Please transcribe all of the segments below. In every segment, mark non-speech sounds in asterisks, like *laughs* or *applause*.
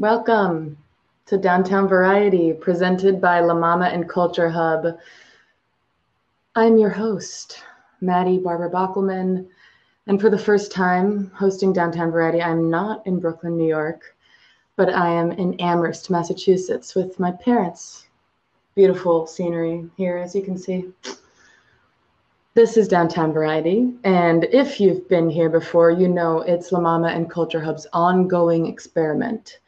Welcome to Downtown Variety, presented by La Mama and Culture Hub. I'm your host, Mattie Barber-Bockelman, and for the first time hosting Downtown Variety, I'm not in Brooklyn, New York, but I am in Amherst, Massachusetts with my parents. Beautiful scenery here, as you can see. This is Downtown Variety, and if you've been here before, you know it's La Mama and Culture Hub's ongoing experiment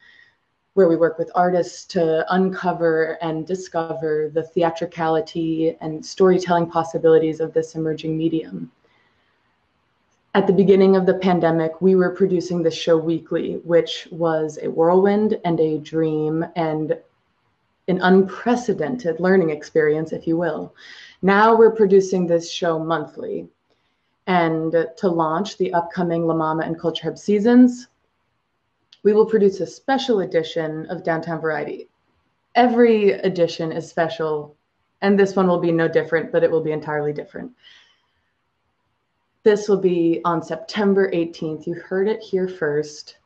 where we work with artists to uncover and discover the theatricality and storytelling possibilities of this emerging medium. At the beginning of the pandemic, we were producing the show weekly, which was a whirlwind and a dream and an unprecedented learning experience, if you will. Now we're producing this show monthly. And to launch the upcoming La Mama and Culture Hub seasons, we will produce a special edition of Downtown Variety. Every edition is special, and this one will be no different, but it will be entirely different. This will be on September 18th. You heard it here first,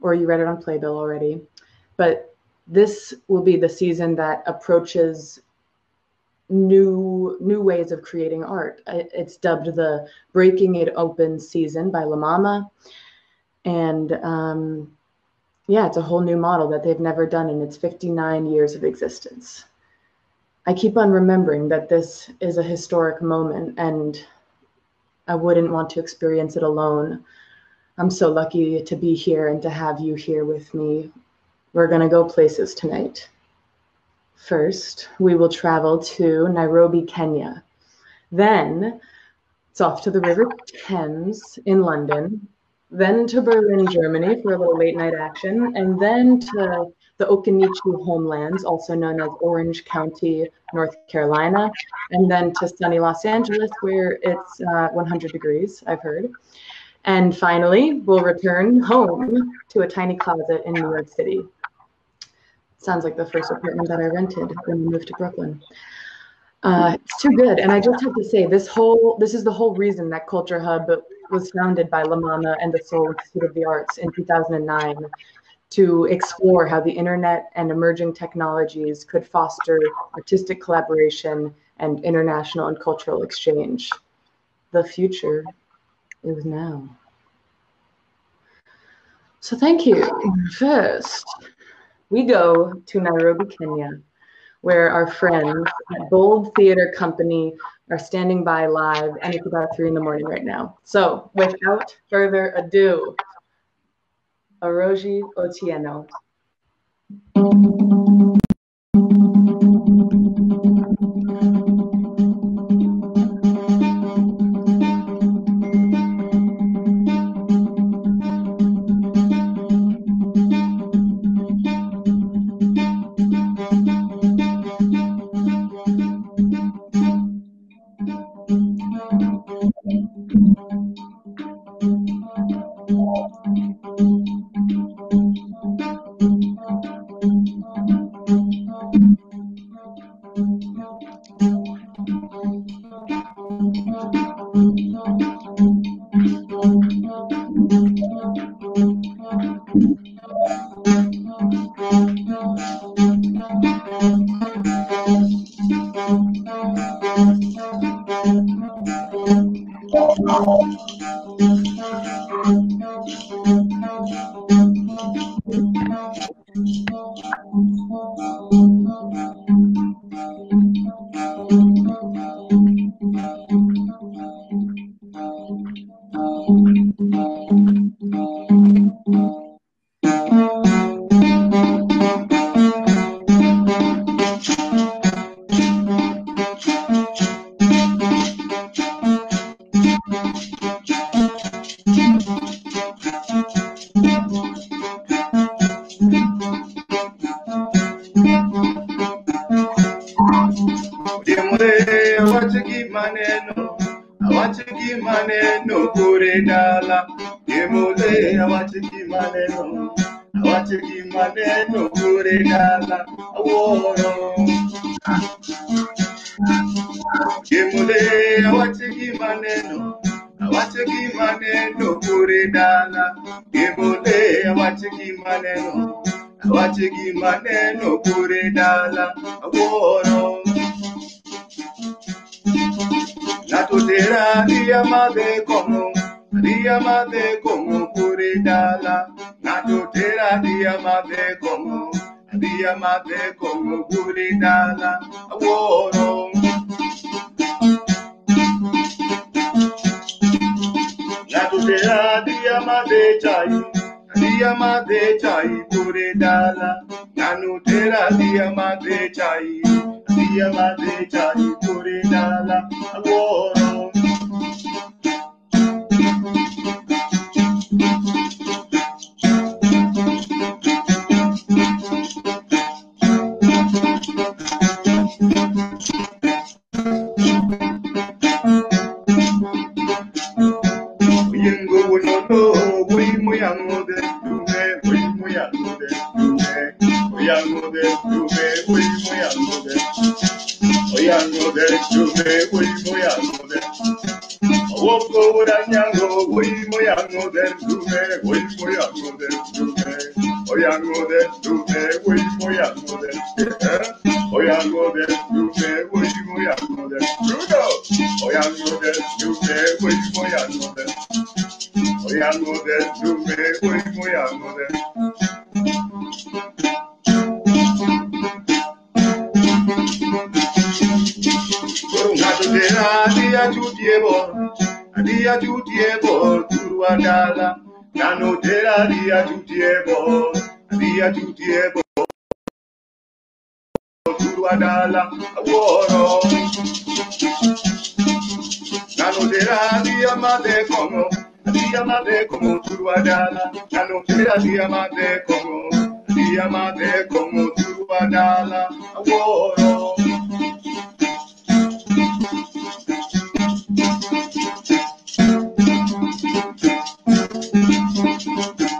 or you read it on Playbill already. But this will be the season that approaches new new ways of creating art. It's dubbed the Breaking It Open season by La Mama. And um, yeah, it's a whole new model that they've never done in its 59 years of existence. I keep on remembering that this is a historic moment and I wouldn't want to experience it alone. I'm so lucky to be here and to have you here with me. We're going to go places tonight. First, we will travel to Nairobi, Kenya. Then, it's off to the River Thames in London, then to Berlin, Germany for a little late night action, and then to the Occaneechi homelands, also known as Orange County, North Carolina, and then to sunny Los Angeles, where it's uh, 100 degrees, I've heard. And finally, we'll return home to a tiny closet in New York City. Sounds like the first apartment that I rented when we moved to Brooklyn. Uh, it's too good. And I just have to say, this whole this is the whole reason that Culture Hub was founded by La Mama and the Seoul Institute of the Arts in 2009 to explore how the internet and emerging technologies could foster artistic collaboration and international and cultural exchange. The future is now. So thank you. First, we go to Nairobi, Kenya, where our friends at Bold Theater Company are standing by live, and it's about three in the morning right now. So without further ado, Aroji Otieno. Ria madhe kong'o kure dala ng'ato tera ria madhe kong'o ria madhe kong'o kure dala awuoro ng'ato tera ria madhe chai ria madhe chai kure dala ng'ano tera ria madhe chai ria madhe chai kure dala echume ulimo yangobe owokowura nyango ulimo yangobe ndume ulimo yangobe ndume oyangobe ndume ulimo yangobe eh? oyangobe ndume ulimo yangobe ndume oyangobe ndume ulimo yangobe oyangobe ndume ulimo yangobe adia chutie bor, adia chutie bor, turu adala. Ng'ano tera adia chutie bor, adia chutie bor, turu adala. Awuoro. Ng'ano tera adia madhe kong'o, adia madhe kong'o, turu adala. Ng'ano tera adia madhe kong'o, adia madhe kong'o, turu adala. Thank you.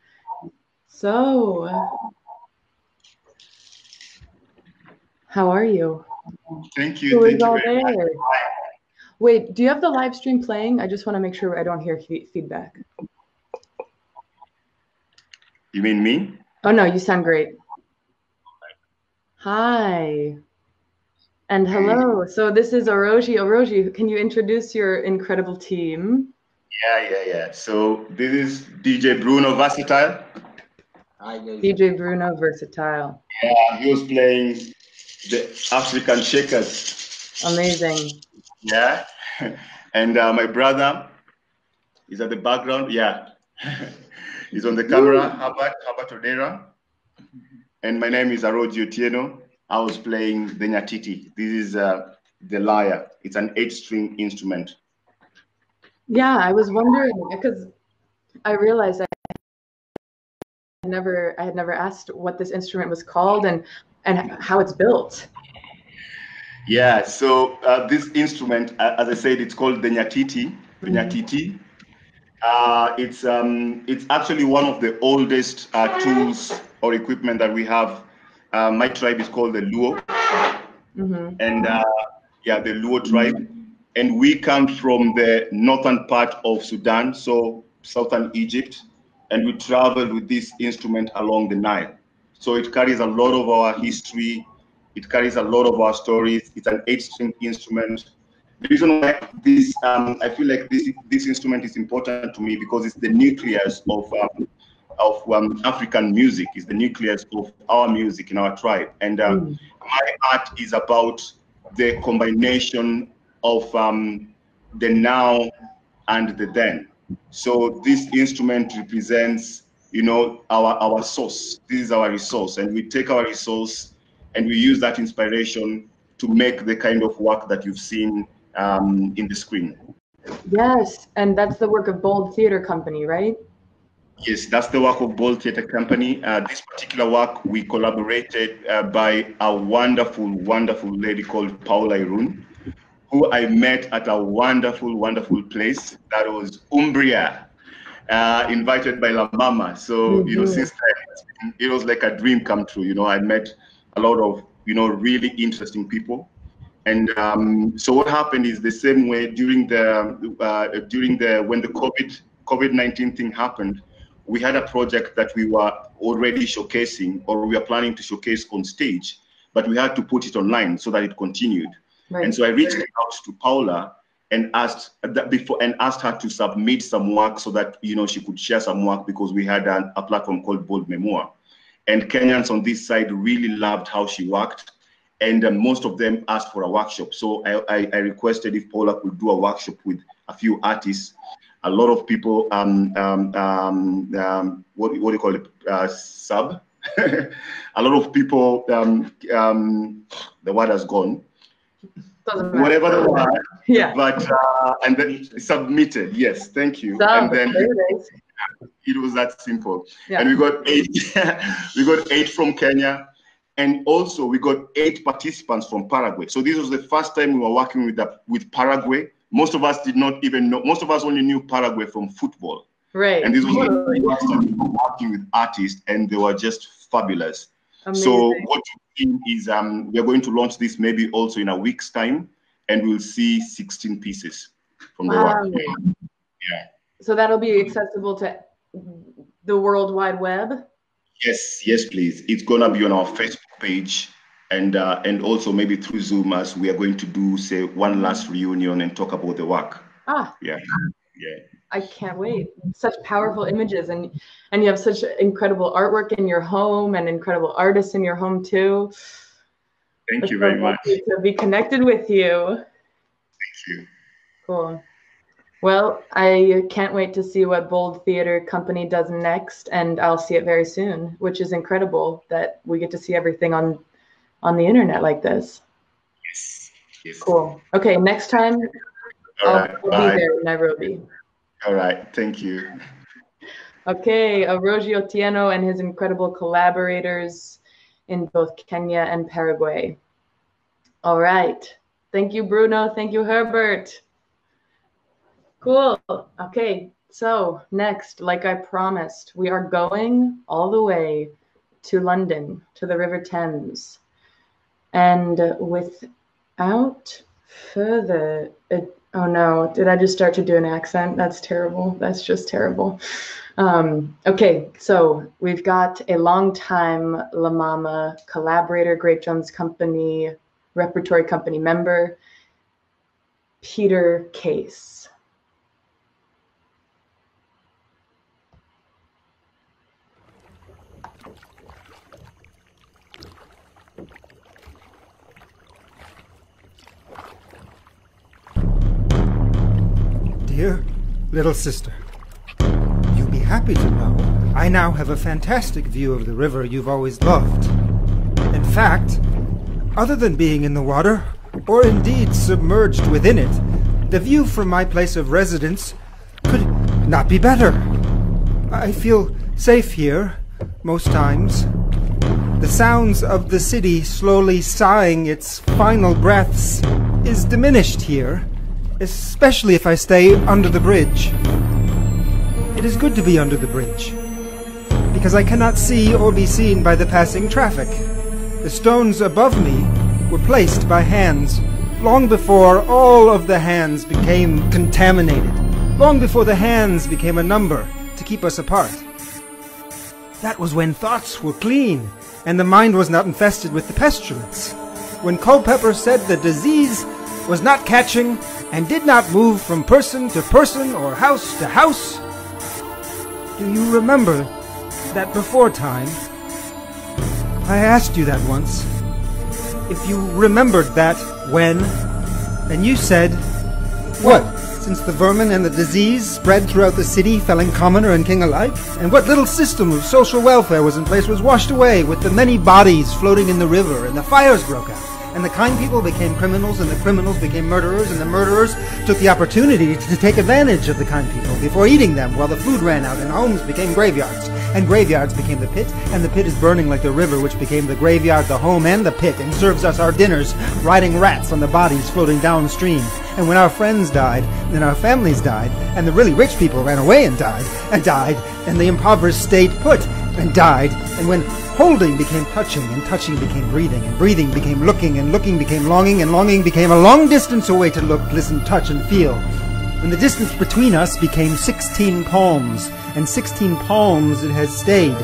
So, how are you? Thank you. Thank you very much. Wait, do you have the live stream playing? I just want to make sure I don't hear fe- feedback. You mean me? Oh no, you sound great. Hi. And hello. So this is Aroji. Aroji, can you introduce your incredible team? Yeah, yeah, yeah. So this is DJ Bruno Versatile. Hi guys. DJ Bruno Versatile. Yeah, he was playing the African Shakers. Amazing. Yeah. *laughs* And uh, my brother is at the background. Yeah. *laughs* He's on the camera, Herbert, Herbert Odera. And my name is Aroji Otieno. I was playing the Nyatiti. This is uh, the lyre. It's an eight-string instrument. Yeah, I was wondering because I realized I had never I had never asked what this instrument was called and and how it's built. Yeah, so uh, this instrument, uh, as I said, it's called the Nyatiti. The Mhm. Nyatiti. Uh, it's um, it's actually one of the oldest uh, tools or equipment that we have. Uh, my tribe is called the Luo, hmm and uh, yeah, the Luo tribe, and we come from the northern part of Sudan, so southern Egypt, and we traveled with this instrument along the Nile. So it carries a lot of our history. It carries a lot of our stories. It's an eight-string instrument. The reason why this, um, I feel like this this instrument is important to me because it's the nucleus of um, of um, African music. It's the nucleus of our music in our tribe. And um, mm. my art is about the combination of um, the now and the then. So this instrument represents, you know, our our source. This is our resource, and we take our resource and we use that inspiration to make the kind of work that you've seen um, in the screen. Yes, and that's the work of Bold Theater Company, right? Yes, that's the work of Bold Theatre Company. Uh, this particular work, we collaborated uh, by a wonderful, wonderful lady called Paula Irun who I met at a wonderful, wonderful place that was Umbria, uh, invited by La Mama. So, mm-hmm. you know, mm-hmm. since then, it was like a dream come true. You know, I met a lot of, you know, really interesting people. And um, so what happened is the same way during the, uh, during the, when the COVID, COVID-19 thing happened, we had a project that we were already showcasing or we were planning to showcase on stage, but we had to put it online so that it continued. Right. And so I reached out to Paula and asked that before and asked her to submit some work so that you know she could share some work because we had an, a platform called Bold Memoir. And Kenyans on this side really loved how she worked. And uh, most of them asked for a workshop. So I, I, I, requested if Paula could do a workshop with a few artists. A lot of people, um, um, um, um what, what do you call it, uh, sub? *laughs* a lot of people, um, um, the word has gone whatever the word. Yeah. But uh, and then submitted. Yes, thank you. and then it, it was that simple. Yeah. And we got eight. *laughs* we got eight from Kenya, and also we got eight participants from Paraguay. So this was the first time we were working with the, with Paraguay. Most of us did not even know. Most of us only knew Paraguay from football. Right. And this was the first time we were working with artists, and they were just fabulous. Amazing. So what you see is um, we are going to launch this maybe also in a week's time, and we'll see 16 pieces from wow. the work. Yeah. So that'll be accessible to the World Wide Web. Yes, yes, please. It's gonna be on our Facebook page, and uh, and also maybe through Zoom as we are going to do say one last reunion and talk about the work. Ah. Yeah. Yeah. I can't wait. Such powerful images and and you have such incredible artwork in your home and incredible artists in your home too. Thank it's you very much. To be connected with you. Thank you. Cool. Well, I can't wait to see what Bold Theater Company does next, and I'll see it very soon, which is incredible that we get to see everything on on the internet like this. Yes. yes. Cool. Okay, next time All I'll, right. I'll be there in Nairobi. All right, thank you. Okay, Roji Otieno and his incredible collaborators in both Kenya and Paraguay. All right. Thank you, Bruno. Thank you, Herbert. Cool. Okay, so next, like I promised, we are going all the way to London, to the River Thames. And without further ado, Oh no, did I just start to do an accent? That's terrible. That's just terrible. Um, okay, so we've got a long-time La Mama collaborator, Great Jones Company, repertory company member, Peter Case. Dear little sister, you'll be happy to know I now have a fantastic view of the river you've always loved. In fact, other than being in the water, or indeed submerged within it, the view from my place of residence could not be better. I feel safe here, most times. The sounds of the city slowly sighing its final breaths is diminished here especially if I stay under the bridge. It is good to be under the bridge, because I cannot see or be seen by the passing traffic. The stones above me were placed by hands long before all of the hands became contaminated, long before the hands became a number to keep us apart. That was when thoughts were clean and the mind was not infested with the pestilence. When Culpeper said the disease was not catching and did not move from person to person or house to house. Do you remember that before time? I asked you that once. If you remembered that when, and you said, What? Since the vermin and the disease spread throughout the city, felling commoner and king alike, and what little system of social welfare was in place was washed away with the many bodies floating in the river, and the fires broke out and the kind people became criminals, and the criminals became murderers, and the murderers took the opportunity to take advantage of the kind people before eating them while the food ran out, and homes became graveyards, and graveyards became the pit, and the pit is burning like the river, which became the graveyard, the home, and the pit, and serves us our dinners, riding rats on the bodies floating downstream. And when our friends died, and our families died, and the really rich people ran away and died, and died, and the impoverished stayed put and died, and when Holding became touching, and touching became breathing, and breathing became looking, and looking became longing, and longing became a long distance away to look, listen, touch, and feel. When the distance between us became sixteen palms, and sixteen palms it has stayed.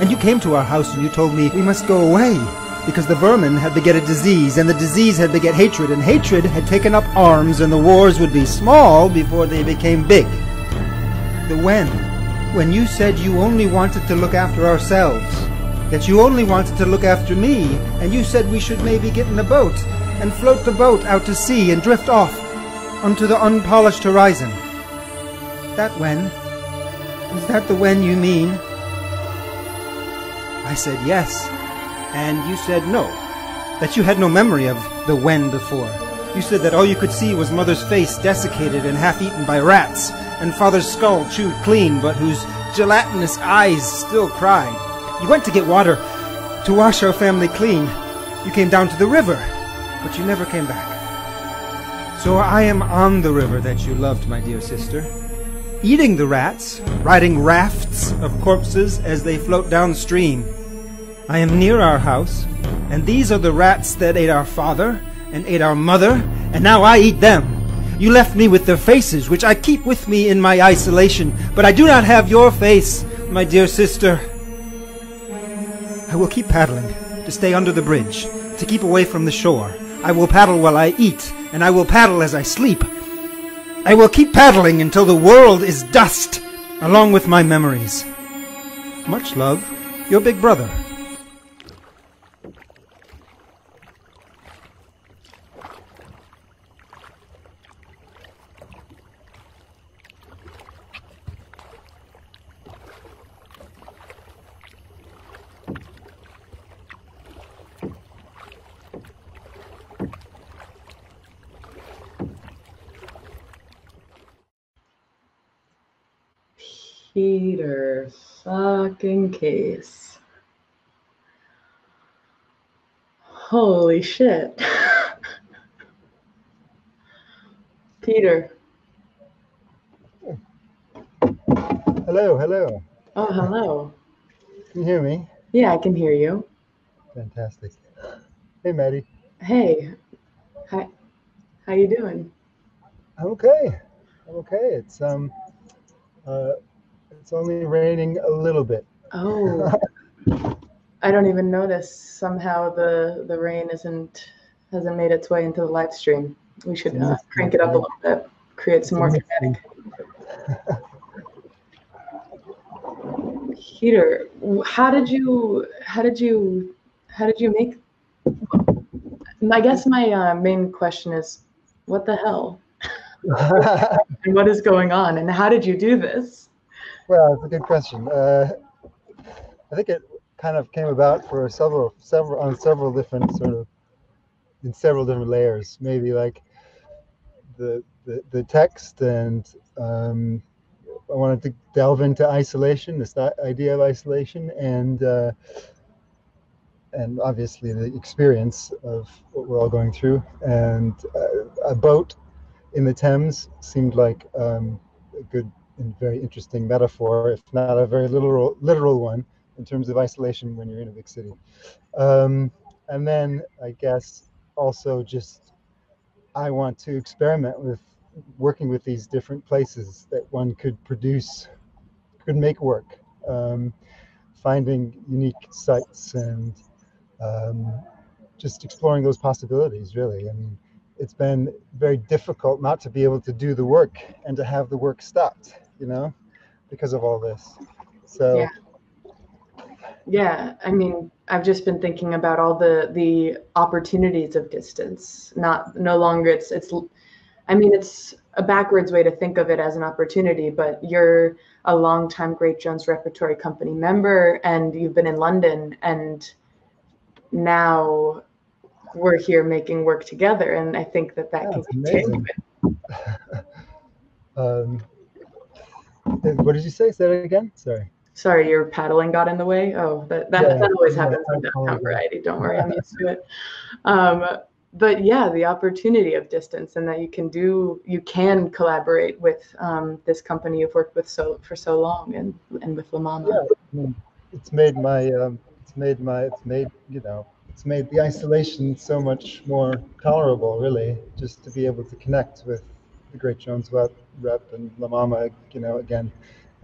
And you came to our house and you told me we must go away, because the vermin had beget a disease, and the disease had beget hatred, and hatred had taken up arms, and the wars would be small before they became big. The when, when you said you only wanted to look after ourselves, that you only wanted to look after me, and you said we should maybe get in a boat and float the boat out to sea and drift off onto the unpolished horizon. That when? Is that the when you mean? I said yes, and you said no, that you had no memory of the when before. You said that all you could see was mother's face desiccated and half eaten by rats, and father's skull chewed clean, but whose gelatinous eyes still cried. You went to get water to wash our family clean. You came down to the river, but you never came back. So I am on the river that you loved, my dear sister, eating the rats, riding rafts of corpses as they float downstream. I am near our house, and these are the rats that ate our father and ate our mother, and now I eat them. You left me with their faces, which I keep with me in my isolation, but I do not have your face, my dear sister. I will keep paddling, to stay under the bridge, to keep away from the shore. I will paddle while I eat, and I will paddle as I sleep. I will keep paddling until the world is dust, along with my memories. Much love, your big brother. Peter fucking Case. Holy shit. *laughs* Peter. Hello, hello. Oh, hello. Can you hear me? Yeah, I can hear you. Fantastic. Hey, Mattie. Hey. Hi. How you doing? I'm okay. I'm okay. It's um, uh, it's only raining a little bit. Oh. I don't even notice. Somehow the the rain isn't hasn't made its way into the live stream. We should uh, crank it up a little bit, create some more dramatic. Peter, how did you how did you how did you make? I guess my uh, main question is, what the hell? *laughs* and what is going on, and how did you do this? Well, it's a good question. Uh, I think it kind of came about for several, several on several different sort of in several different layers. Maybe like the the, the text, and um, I wanted to delve into isolation, this idea of isolation, and uh, and obviously the experience of what we're all going through. And uh, a boat in the Thames seemed like um, a good and very interesting metaphor, if not a very literal literal one, in terms of isolation when you're in a big city. Um, and then I guess also just I want to experiment with working with these different places that one could produce, could make work. Um, finding unique sites and um, just exploring those possibilities. Really, I mean, it's been very difficult not to be able to do the work and to have the work stopped. You know, because of all this. So. Yeah. Yeah, I mean, I've just been thinking about all the the opportunities of distance. Not no longer it's it's I mean, it's a backwards way to think of it as an opportunity, but you're a longtime Great Jones Repertory Company member and you've been in London and now we're here making work together and I think that that Yeah, can continue. *laughs* um, what did you say? Say that again. Sorry. Sorry, your paddling got in the way. Oh, that that, Yeah, that always yeah, happens I downtown variety. Don't worry, I'm used to it. Um, but yeah, the opportunity of distance and that you can do, you can collaborate with um, this company you've worked with so for so long and and with La Mama. Yeah, it's made my um, it's made my it's made you know it's made the isolation so much more tolerable really just to be able to connect with great jones rep, rep and la mama you know again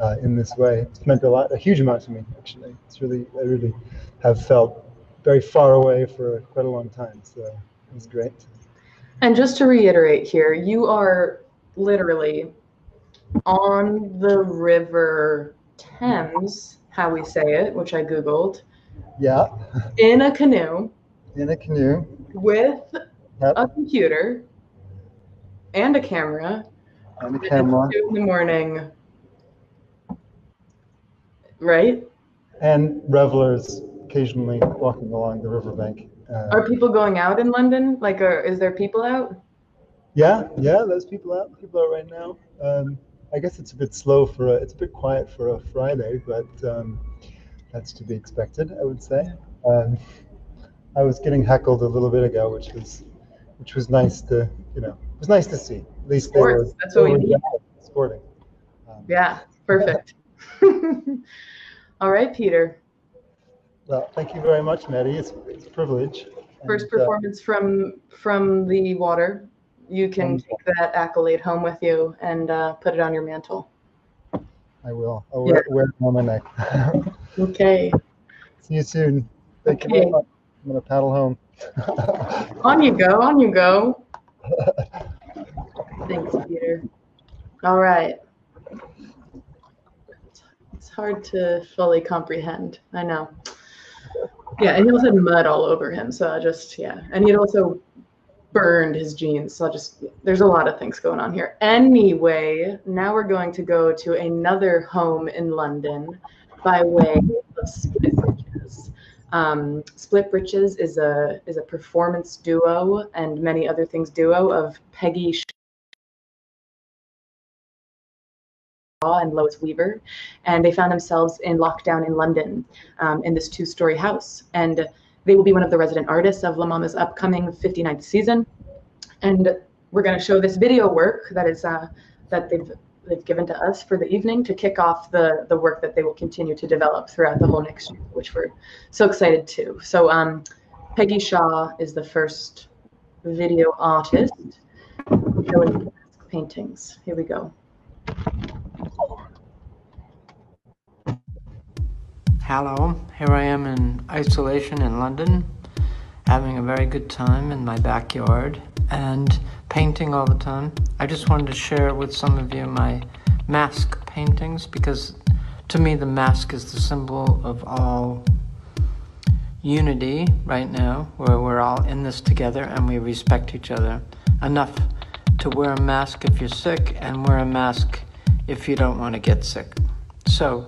uh, in this way. It's meant a lot a huge amount to me actually. It's really i really have felt very far away for quite a long time so it was great. And just to reiterate here, you are literally on the River Thames, how we say it, which I googled, yeah. In a canoe. In a canoe. With Yep. a computer and a camera and a camera two in the morning right and revelers occasionally walking along the riverbank uh, are people going out in london like are, is there people out Yeah, yeah, there's people out. People out right now. Um, I guess it's a bit slow for a. It's a bit quiet for a Friday, but um, that's to be expected, I would say. Um, I was getting heckled a little bit ago, which was, which was nice to, you know, it was nice to see. At least they were. Sports, that's what we need. Sporting. Um, yeah perfect *laughs* all right peter Well, thank you very much, Mattie. It's, it's a privilege. first And, uh, performance from from the water you can Wonderful. take that accolade home with you and uh, put it on your mantle I will. I'll wear, wear it on my neck. *laughs* okay See you soon. Thank you very much. I'm gonna paddle home. *laughs* on you go on you go Thanks, Peter. All right. It's hard to fully comprehend. I know. Yeah, and he also had mud all over him. So I just, yeah. And he'd also burned his jeans. So I just, there's a lot of things going on here. Anyway, now we're going to go to another home in London by way of Split Britches. Um, Split Britches is a is a performance duo and many other things duo of Peggy Shaw and Lois Weaver, and they found themselves in lockdown in London um, in this two-story house, and they will be one of the resident artists of La Mama's upcoming 59th season, and we're going to show this video work that is uh, that they've they've given to us for the evening to kick off the the work that they will continue to develop throughout the whole next year, which we're so excited to. So um, Peggy Shaw is the first video artist showing paintings. Here we go. Hello, here I am in isolation in London, having a very good time in my backyard and painting all the time. I just wanted to share with some of you my mask paintings because to me the mask is the symbol of all unity right now, where we're all in this together and we respect each other enough to wear a mask if you're sick and wear a mask if you don't want to get sick. So,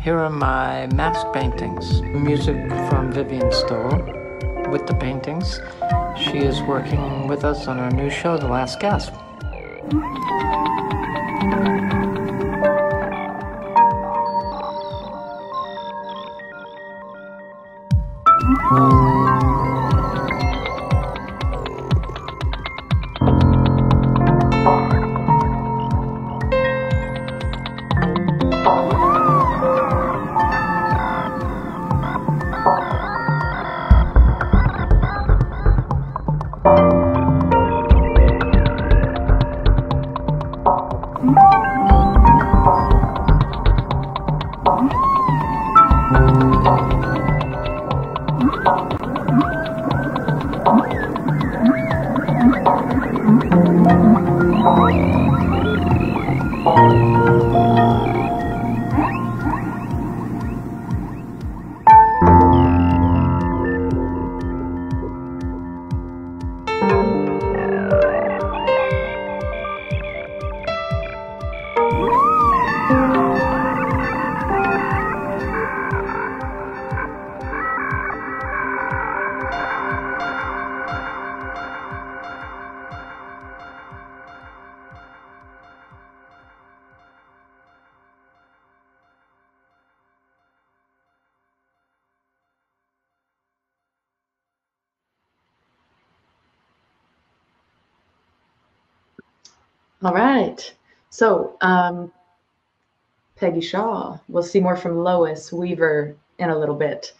here are my mask paintings. Music from Vivian Stoll with the paintings. She is working with us on our new show, The Last Gasp. Thank you. All right. So, um, Peggy Shaw. We'll see more from Lois Weaver in a little bit.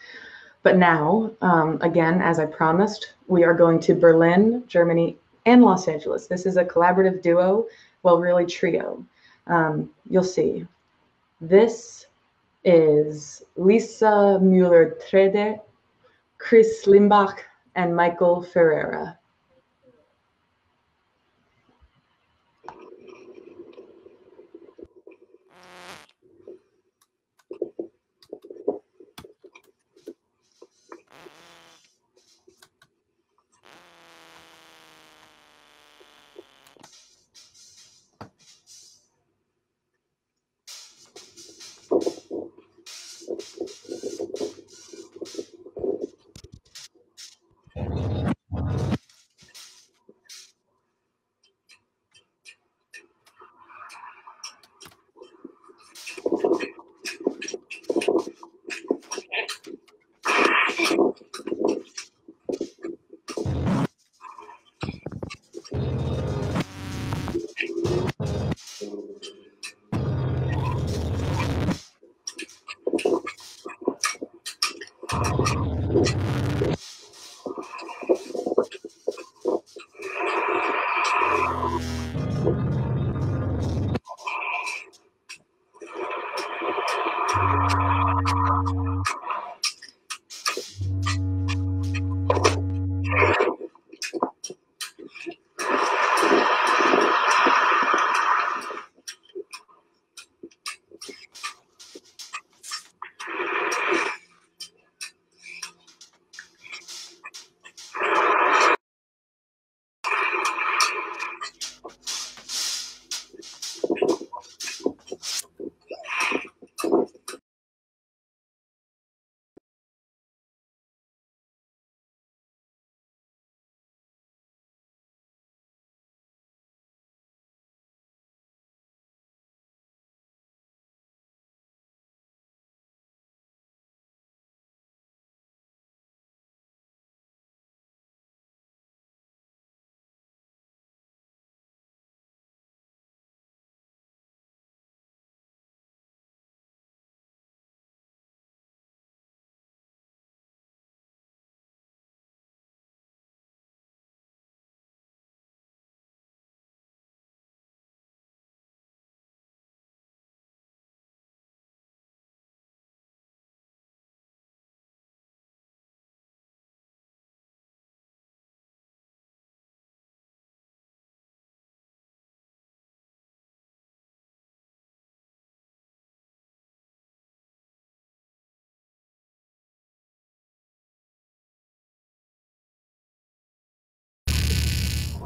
But now, um, again, as I promised, we are going to Berlin, Germany, and Los Angeles. This is a collaborative duo, well, really trio. Um, you'll see. This is Lisa Müller-Trede, Kris Limbach, and Michael Ferreira.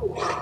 Oh.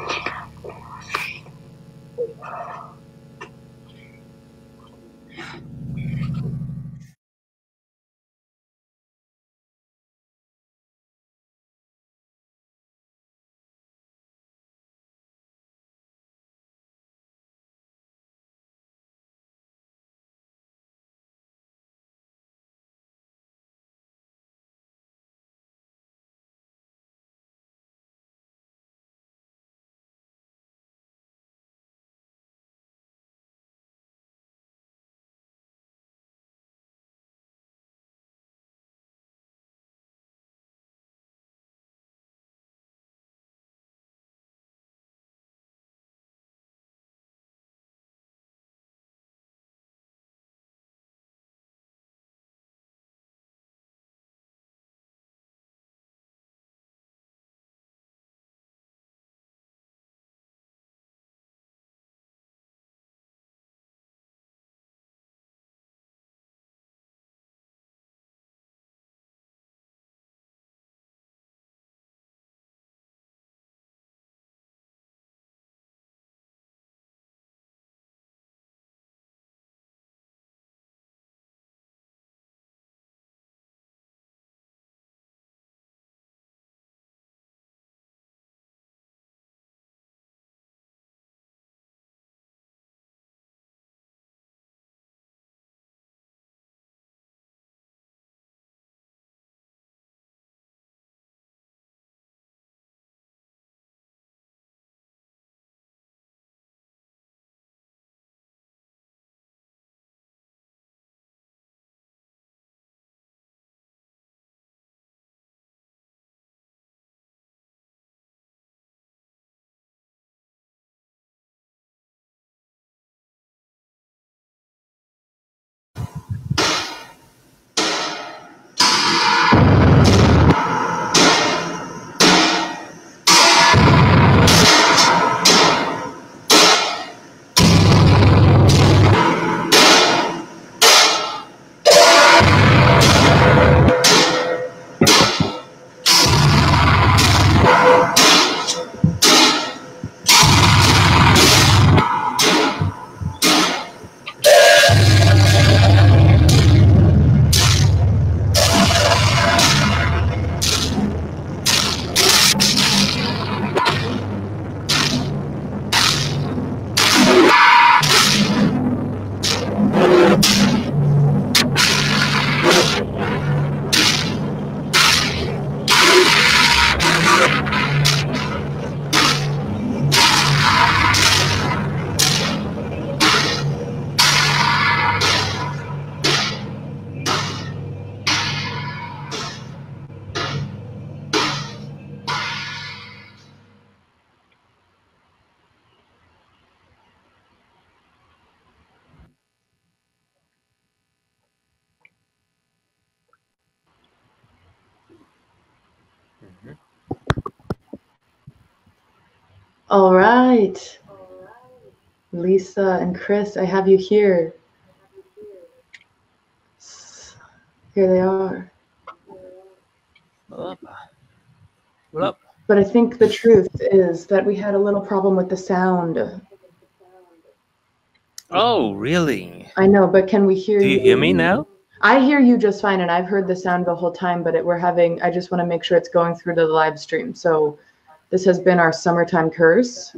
All right. Lisa and Kris, I have you here. Here they are. What up? What up? But I think the truth is that we had a little problem with the sound. Oh, really? I know, but can we hear you? Do you hear me now? I hear you just fine, and I've heard the sound the whole time, but it, we're having, I just want to make sure it's going through to the live stream. So this has been our summertime curse.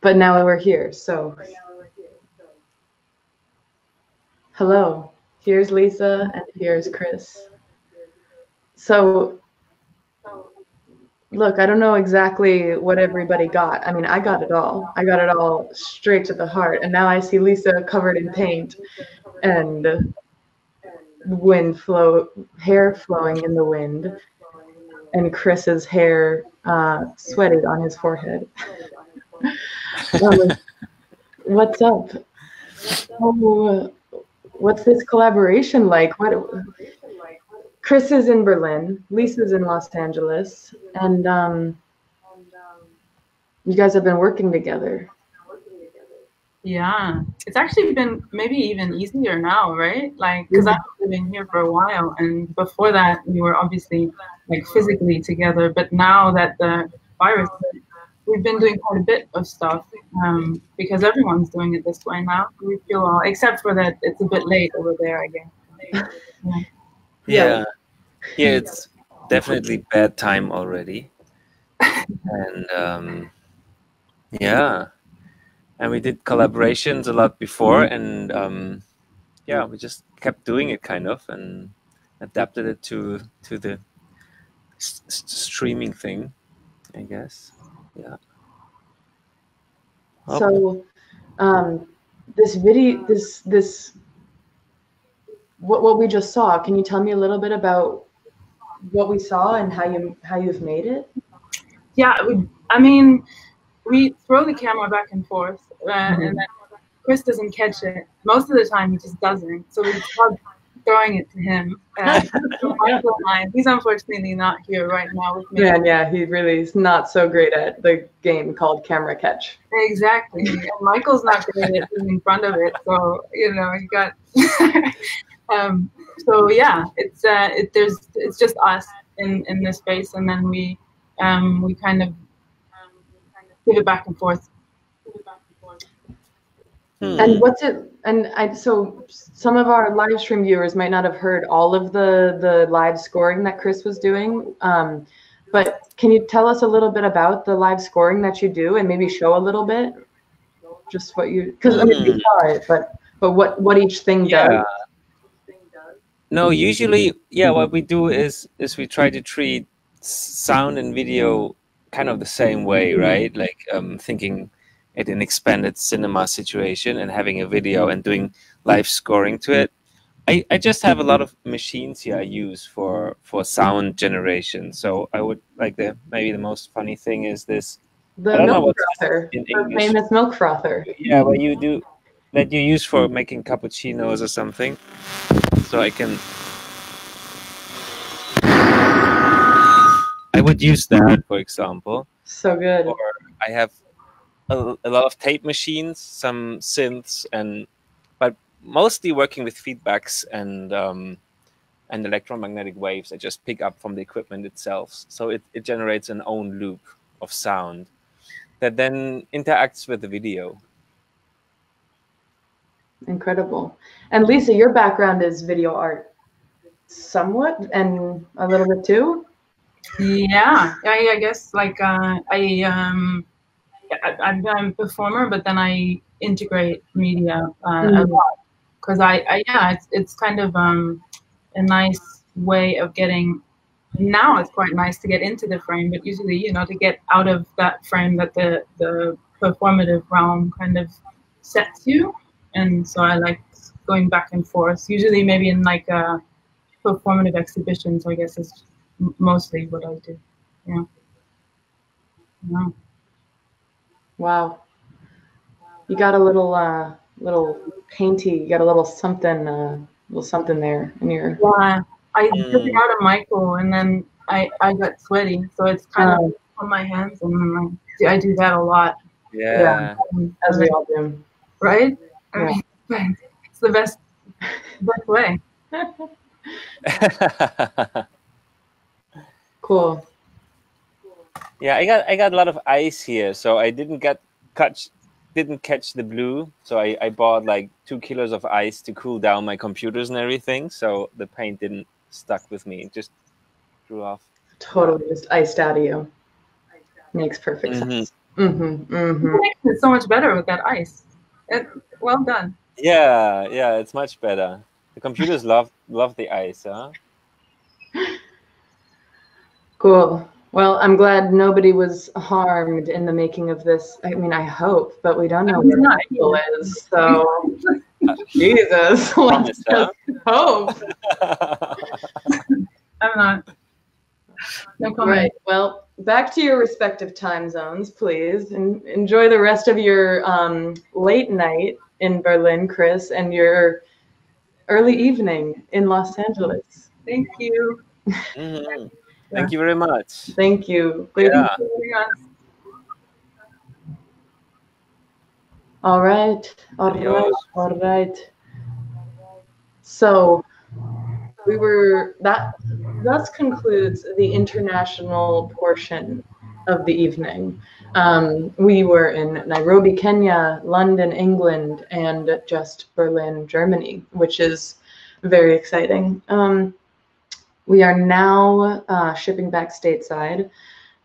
but now we're here, so. Hello, here's Lisa, and here's Kris. So, look, I don't know exactly what everybody got. I mean, I got it all. I got it all straight to the heart. And now I see Lisa covered in paint and wind flow, hair flowing in the wind, and Kris's hair uh, sweated on his forehead. *laughs* What's up? Oh, what's this collaboration like? What? Kris is in Berlin, Lisa's in Los Angeles, and um, you guys have been working together. Yeah, it's actually been maybe even easier now, right? Like, because I've been living here for a while, and before that, we were obviously like physically together. But now that the virus, we've been doing quite a bit of stuff um, because everyone's doing it this way now. We feel all, except for that it's a bit late over there, I guess. Yeah. *laughs* Yeah. Yeah. Yeah, it's definitely bad time already. *laughs* And um, yeah. And we did collaborations a lot before and um, yeah, we just kept doing it kind of and adapted it to to the s- s- streaming thing, I guess. Yeah. Oh. So, um, this video, this this, what what we just saw. Can you tell me a little bit about what we saw and how you how you've made it? yeah, I mean, we throw the camera back and forth, uh, and then Kris doesn't catch it. Most of the time, he just doesn't. So we start throwing it to him. Uh, *laughs* he's unfortunately not here right now with me. Man, yeah, he really is not so great at the game called camera catch. Exactly. And Michael's not good at being in front of it, so you know he got. *laughs* um, so yeah, it's uh, it, there's it's just us in in this space, and then we um, we kind of give it back and forth. Hmm. And what's it? And I so some of our live stream viewers might not have heard all of the the live scoring that Kris was doing. Um, but can you tell us a little bit about the live scoring that you do, and maybe show a little bit, just what you because I mean we Hmm. saw it, but but what what each thing yeah does. no usually yeah what we do is is we try to treat sound and video kind of the same way right like um thinking it an expanded cinema situation and having a video and doing live scoring to it I, I just have a lot of machines here I use for for sound generation. So I would like the maybe the most funny thing is this The I don't know milk frother, in the English. famous milk frother. yeah what you do that you use for making cappuccinos or something so i can would use that for example So good. or i have a, a lot of tape machines some synths and but mostly working with feedbacks and um, and electromagnetic waves i just pick up from the equipment itself so it, it generates an own loop of sound that then interacts with the video Incredible. And Lisa, your background is video art, somewhat, and a little bit too. Yeah, I, I guess like uh, I um, I, I'm a performer, but then I integrate media uh, a Mhm. lot because I, I yeah, it's it's kind of um, a nice way of getting. Now it's quite nice to get into the frame, but usually you know to get out of that frame that the the performative realm kind of sets you, and so I like going back and forth. Usually maybe in like a performative exhibitions, I guess m- mostly what I do. Yeah. Yeah. Wow. You got a little uh little painty, you got a little something uh little something there in your Yeah. I took it out of Michael and then I, I got sweaty. So it's kind of on my hands, and I'm like, yeah, I do that a lot, Yeah. Um, As we all do. right? I Yeah. mean, *laughs* it's the best, best way. *laughs* *laughs* Cool. yeah, I got I got a lot of ice here, so I didn't get catch didn't catch the blue. So I, I bought like two kilos of ice to cool down my computers and everything. So the paint didn't stuck with me. It just drew off. Totally just iced out of you. Makes perfect Mhm. sense. Mm-hmm. Mm-hmm. It makes it so much better with that ice. And well done. Yeah, yeah, it's much better. The computers love love the ice, huh? Cool. Well, I'm glad nobody was harmed in the making of this. I mean, I hope, but we don't know where Michael is. So, *laughs* Jesus, *laughs* let's just hope. *laughs* I'm not. No All comment. right. Well, back to your respective time zones, please, and enjoy the rest of your um, late night in Berlin, Kris, and your early evening in Los Angeles. Thank you. Mhm. Thank you very much. Thank you. Yeah. for joining us. All right. All right. All right. So we were that thus concludes the international portion of the evening. Um, we were in Nairobi, Kenya, London, England, and just Berlin, Germany, which is very exciting. Um, we are now uh, shipping back stateside,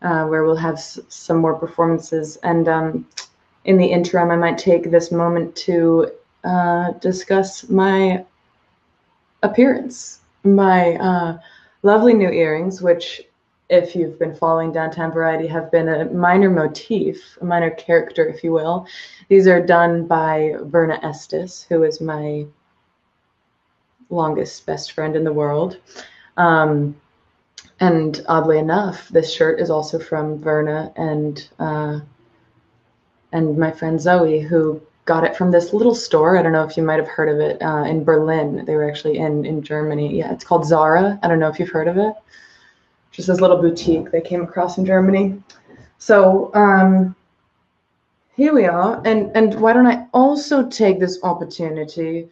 uh, where we'll have some more performances. And um, in the interim, I might take this moment to uh, discuss my appearance, my uh, lovely new earrings, which, if you've been following Downtown Variety, have been a minor motif, a minor character, if you will. These are done by Verna Estes, who is my longest best friend in the world. Um, and oddly enough, this shirt is also from Verna and uh, and my friend Zoe, who got it from this little store. I don't know if you might have heard of it uh, in Berlin. They were actually in in Germany. Yeah, it's called Zara. I don't know if you've heard of it. Just this little boutique they came across in Germany. So um, here we are. And and why don't I also take this opportunity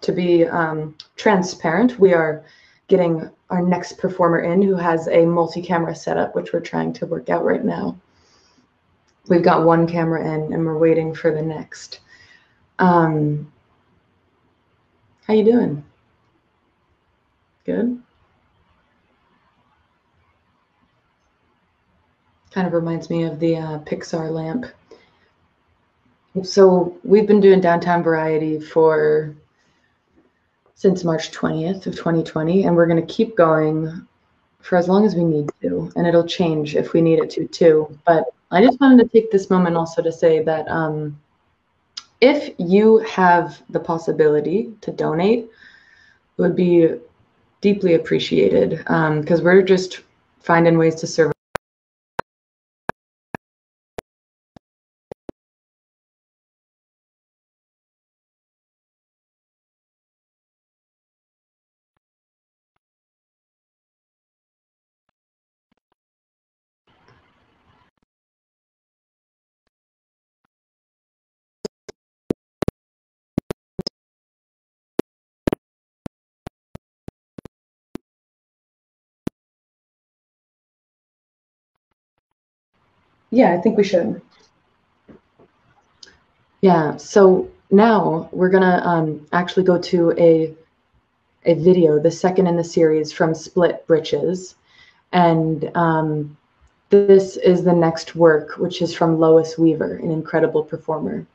to be um, transparent we are getting our next performer in who has a multi-camera setup which we're trying to work out right now. We've got one camera in and we're waiting for the next. Um, how you doing? Good? Kind of reminds me of the uh, pixar lamp. So we've been doing downtown variety for since March 20th of 2020, and we're going to keep going for as long as we need to, and it'll change if we need it to too. But I just wanted to take this moment also to say that um, if you have the possibility to donate, it would be deeply appreciated because we're just finding ways to serve. Yeah, I think we should. Yeah, so now we're gonna um, actually go to a a video, the second in the series from Split Britches, and um, this is the next work, which is from Lois Weaver, an incredible performer.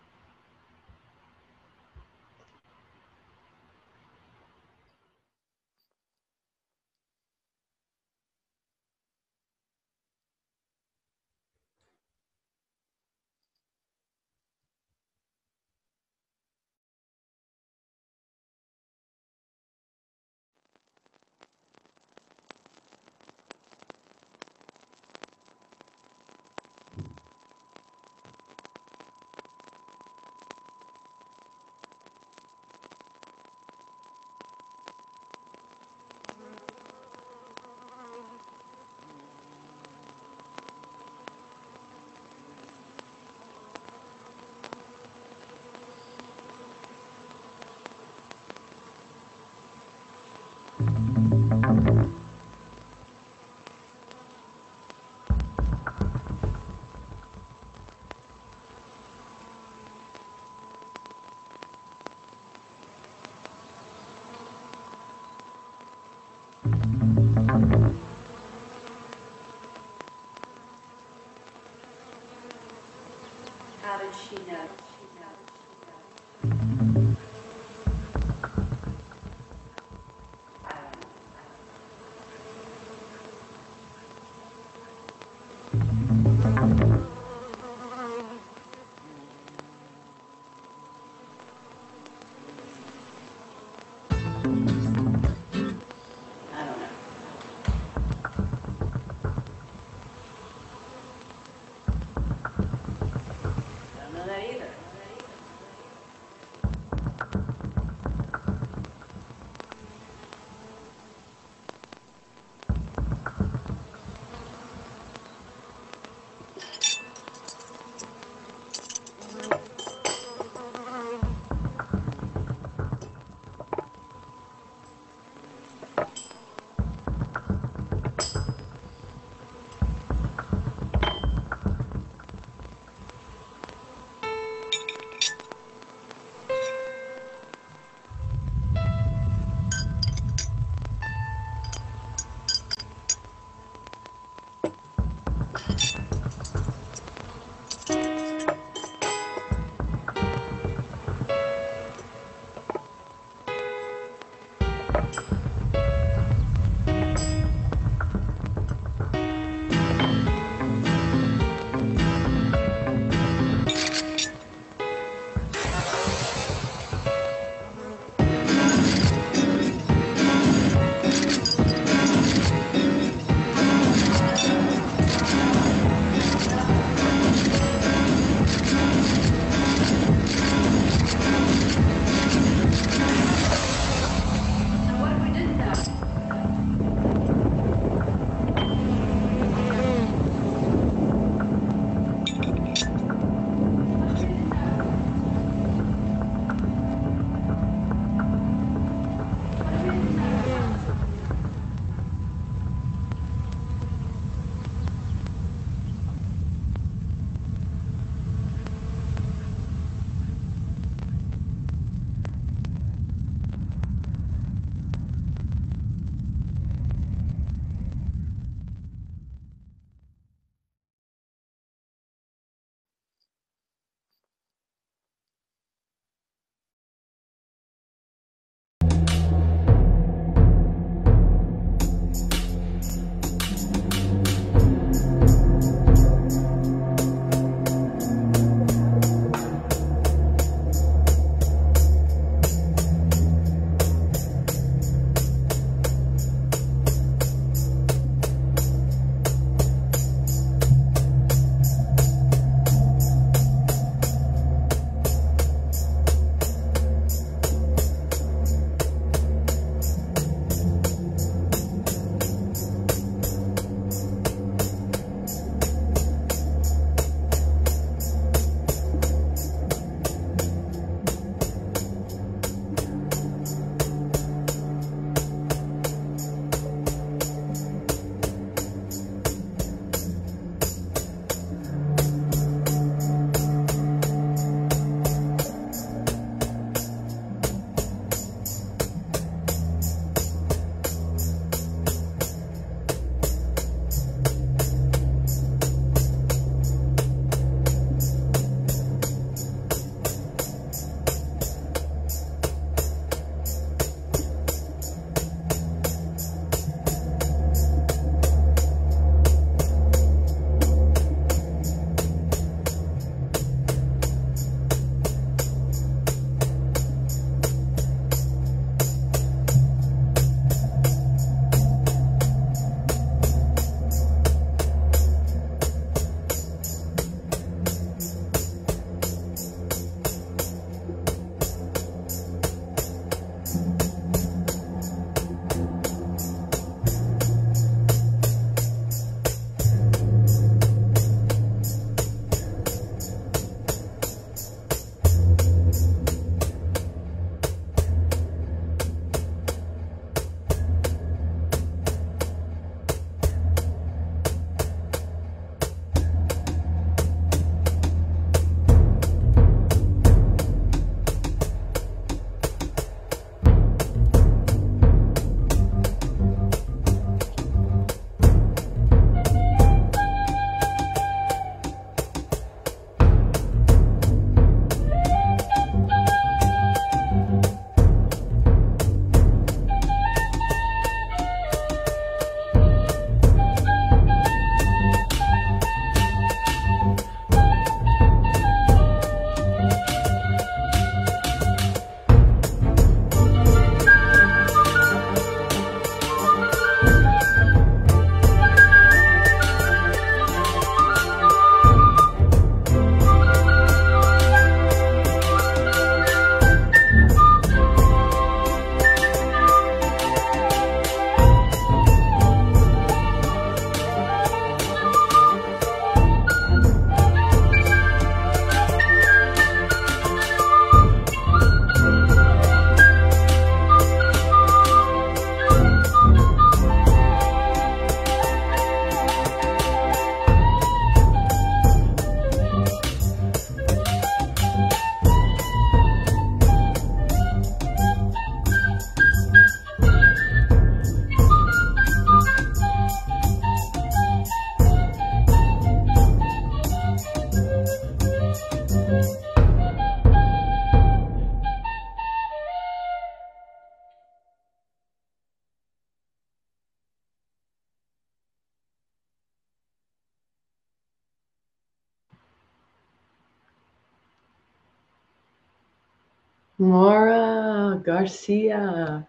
García.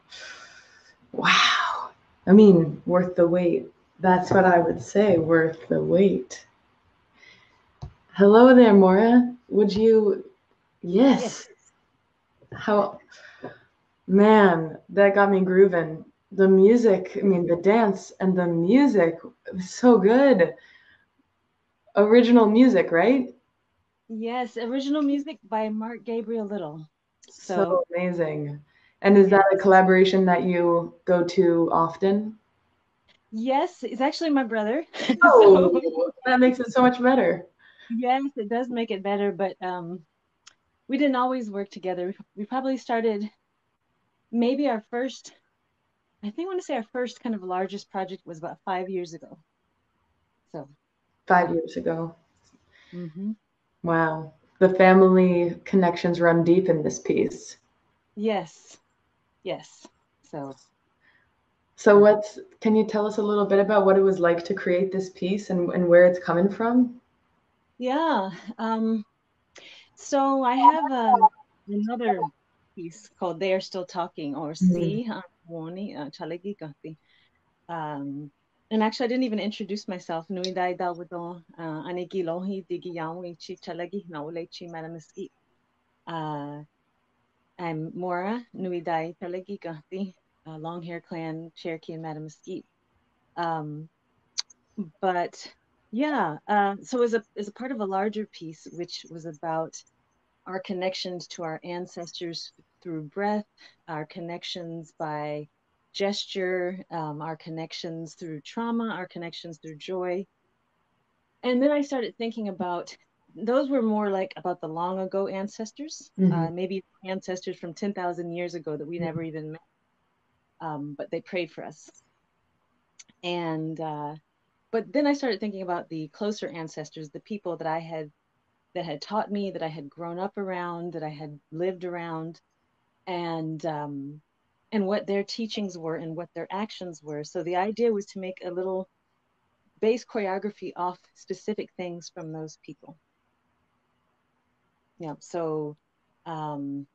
Wow. I mean, worth the wait. That's what I would say, worth the wait. Hello there, Maura. Would you? Yes. How? Man, that got me grooving. The music, I mean, the dance and the music was so good. Original music, right? Yes, original music by Mark Gabriel Little. So, So amazing. And is that a collaboration that you go to often? yes, it's actually my brother. *laughs* So Oh, that makes it so much better. yes, it does make it better, but um, we didn't always work together. We probably started maybe our first, I think I want to say our first kind of largest project was about five years ago. So, Five years ago. mhm. Wow. The family connections run deep in this piece. yes, yes. So, So what's can you tell us a little bit about what it was like to create this piece and, and where it's coming from? yeah. Um, so I have uh, another piece called They Are Still Talking or. See Woni Chalagi Gati. Um, and actually, I didn't even introduce myself. Nui dai dalwado anigi lohi digi yawi chi chalagi naule chi. I'm Maura Nui dai uh, Long Hair Clan, Cherokee, and Mattamuskeet. Um, but yeah, uh, so as a as a part of a larger piece, which was about our connections to our ancestors through breath, our connections by gesture, um, our connections through trauma, our connections through joy. And then I started thinking about those were more like about the long ago ancestors, uh, Mhm. maybe ancestors from 10,000 years ago that we never even met, um, but they prayed for us. And, uh, but then I started thinking about the closer ancestors, the people that I had that had taught me, that I had grown up around, that I had lived around, and um, and what their teachings were and what their actions were. So the idea was to make a little base choreography off specific things from those people. Yeah. So um,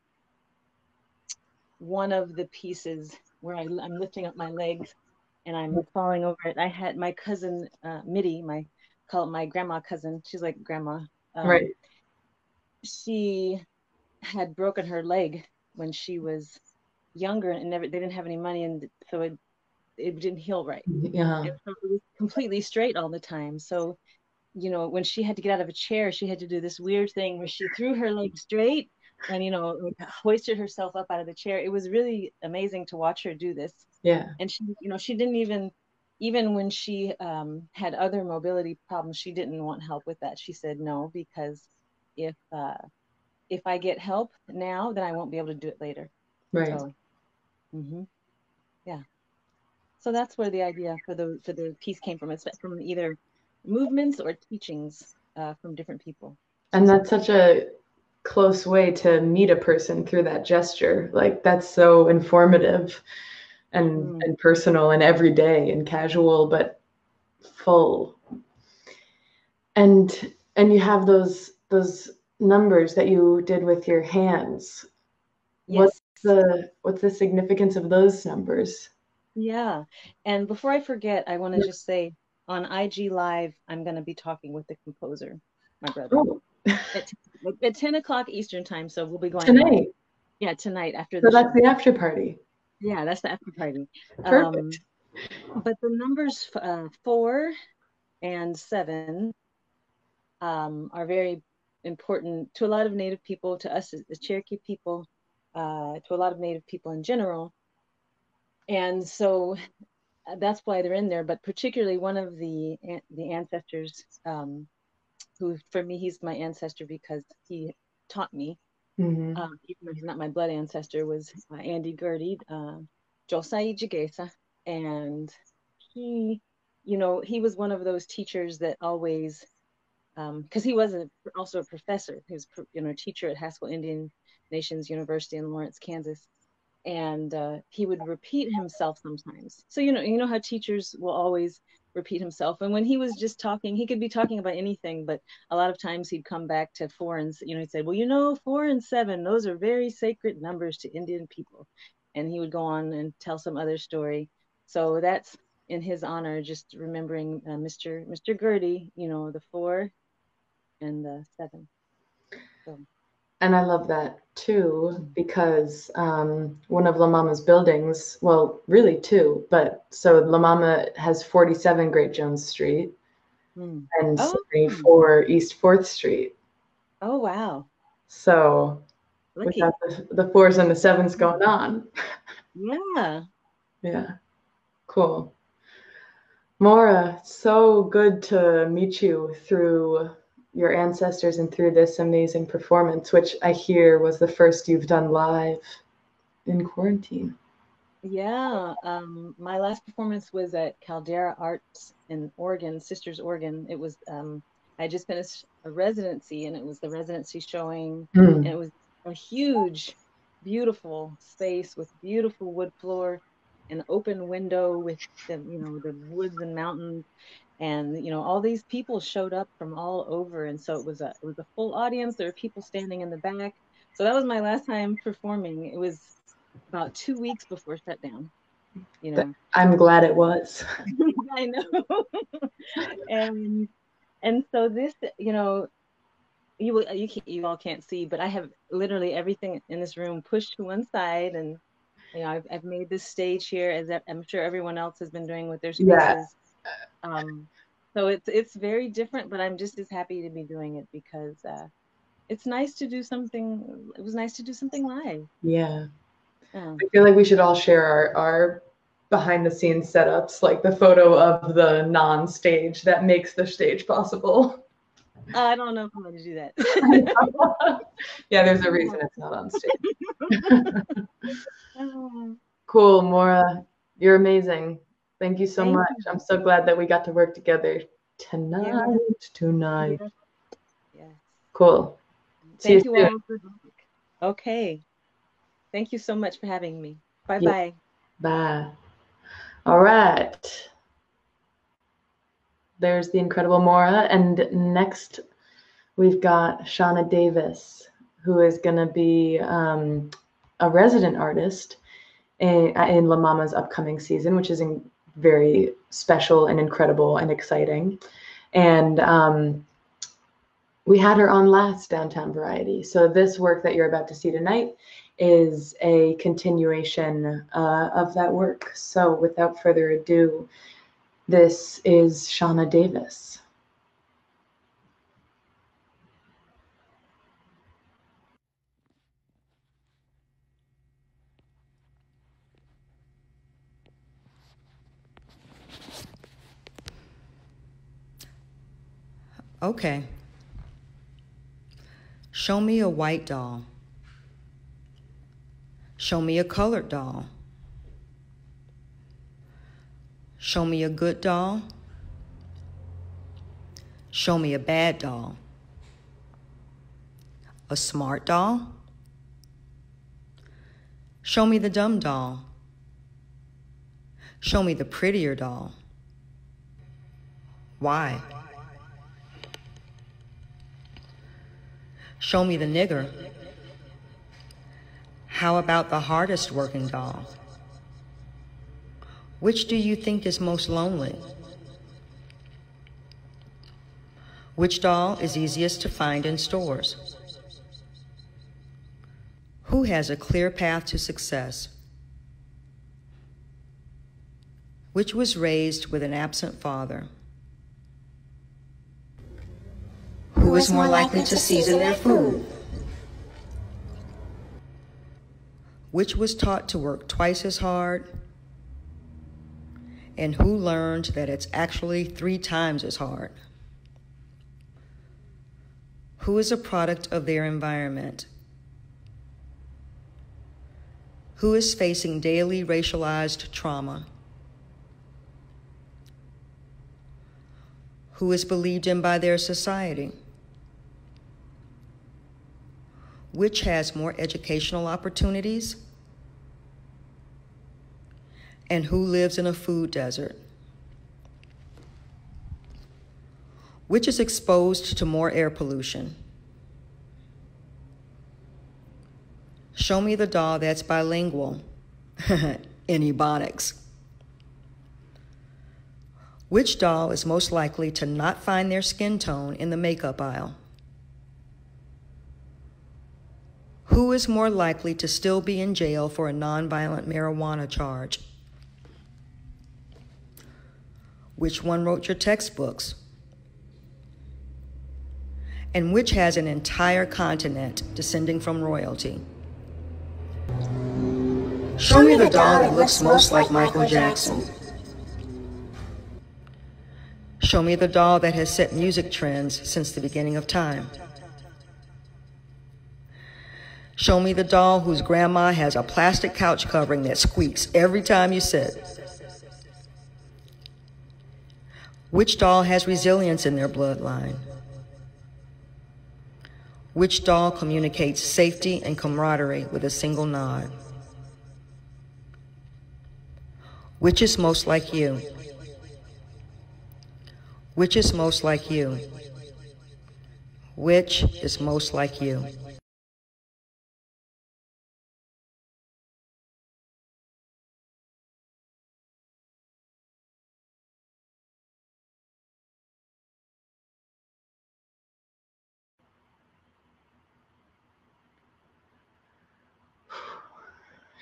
one of the pieces where I, I'm lifting up my legs and I'm falling over it. I had my cousin uh, Mitty, my call it my grandma cousin. She's like grandma. Um, Right. She had broken her leg when she was younger and never they didn't have any money and so it it didn't heal right. Yeah. So it was completely straight all the time. So, you know, when she had to get out of a chair, she had to do this weird thing where she threw her leg straight and, you know, hoisted herself up out of the chair. It was really amazing to watch her do this. Yeah. And she, you know, she didn't even, even when she um, had other mobility problems, she didn't want help with that. She said no, because if, uh, if I get help now, then I won't be able to do it later. Right. So, hmm yeah. So that's where the idea for the for the piece came from. It's from either movements or teachings uh, from different people. And that's such a close way to meet a person through that gesture. Like that's so informative and Mm. and personal and everyday and casual but full. And and you have those those numbers that you did with your hands. Yes. What's the what's the significance of those numbers? Yeah. And before I forget, I want to just say on IG Live, I'm going to be talking with the composer, my brother, Oh, at, at 10 o'clock Eastern time. So we'll be going tonight. Yeah, tonight after So the that's show. the after party. Yeah, that's the after party. Perfect. Um, but the numbers uh, four and seven um, are very important to a lot of Native people, to us as the Cherokee people, uh, to a lot of Native people in general. And so that's why they're in there. But particularly one of the the ancestors, um, who for me he's my ancestor because he taught me Mhm. um, even though he's not my blood ancestor, was uh, Andy Gertie, uh, Josai Jigesa. And he, you know, he was one of those teachers that always, because he was a, also a professor, he was, you know, a teacher at Haskell Indian Nations University in Lawrence, Kansas. And uh, he would repeat himself sometimes. So, you know, you know how teachers will always repeat himself. And when he was just talking, he could be talking about anything, but a lot of times he'd come back to four and you know he'd say, "Well, you know, four and seven, those are very sacred numbers to Indian people," and he would go on and tell some other story. So that's in his honor, just remembering uh, Mr. Mr. Gurdy, you know, the four and the seven. So. And I love that too because um, one of La MaMa's buildings, well, really two, but so La Mama has 47 Great Jones Street Hmm. and Oh. 74 East 4th Street. Oh wow, So we lucky. got the, the fours and the sevens going on. *laughs* Yeah. Yeah, cool. Maura, so good to meet you through your ancestors and through this amazing performance, which I hear was the first you've done live in quarantine. Yeah, um, my last performance was at Caldera Arts in Oregon, Sisters, Oregon. It was um, I just finished a residency, and it was the residency showing, Mm. and it was a huge, beautiful space with beautiful wood floor, an open window with the you know the woods and mountains, and you know all these people showed up from all over, and so it was a it was a full audience. There were people standing in the back. So that was my last time performing. It was about two weeks before shutdown. You know, I'm glad it was. *laughs* I know. *laughs* and and so this, you know, you will- you can, you all can't see, but I have literally everything in this room pushed to one side, and you know, I've I've made this stage here, as I'm sure everyone else has been doing with their spaces. Yeah. Um, so it's it's very different, but I'm just as happy to be doing it because uh, it's nice to do something. It was nice to do something live. Yeah. Yeah. I feel like we should all share our, our behind the scenes setups, like the photo of the non stage that makes the stage possible. I don't know if I'm going to do that. *laughs* yeah, there's a reason it's not on stage. Oh. *laughs* *laughs* Cool, Maura. You're amazing. Thank you so Thank much. you. I'm so glad that we got to work together tonight. Tonight. Yes. Yes. Cool. See you you all. Okay. Thank you so much for having me. Bye bye. Bye. All right. There's the incredible Maura. And next, we've got Shauna Davis, who is going to be um, a resident artist in, in La MaMa's upcoming season, which is in, very special and incredible and exciting. And um, we had her on last Downtown Variety. So, this work that you're about to see tonight is a continuation uh, of that work. So, without further ado, this is Shauna Davis. Okay. Show me a white doll. Show me a colored doll. Show me a good doll. Show me a bad doll. A smart doll. Show me the dumb doll. Show me the prettier doll. Why? Show me the nigger. How about the hardest working doll? Which do you think is most lonely? Which doll is easiest to find in stores? Who has a clear path to success? Which was raised with an absent father? Who is more likely to season their food? Which was taught to work twice as hard? And who learned that it's actually three times as hard? Who is a product of their environment? Who is facing daily racialized trauma? Who is believed in by their society? Which has more educational opportunities? And who lives in a food desert? Which is exposed to more air pollution? Show me the doll that's bilingual *laughs* in Ebonics. Which doll is most likely to not find their skin tone in the makeup aisle? Who is more likely to still be in jail for a nonviolent marijuana charge? Which one wrote your textbooks? And which has an entire continent descending from royalty? Show me the doll that looks most like Michael Jackson. Show me the doll that has set music trends since the beginning of time. Show me the doll whose grandma has a plastic couch covering that squeaks every time you sit. Which doll has resilience in their bloodline? Which doll communicates safety and camaraderie with a single nod? Which is most like you? Which is most like you? Which is most like you?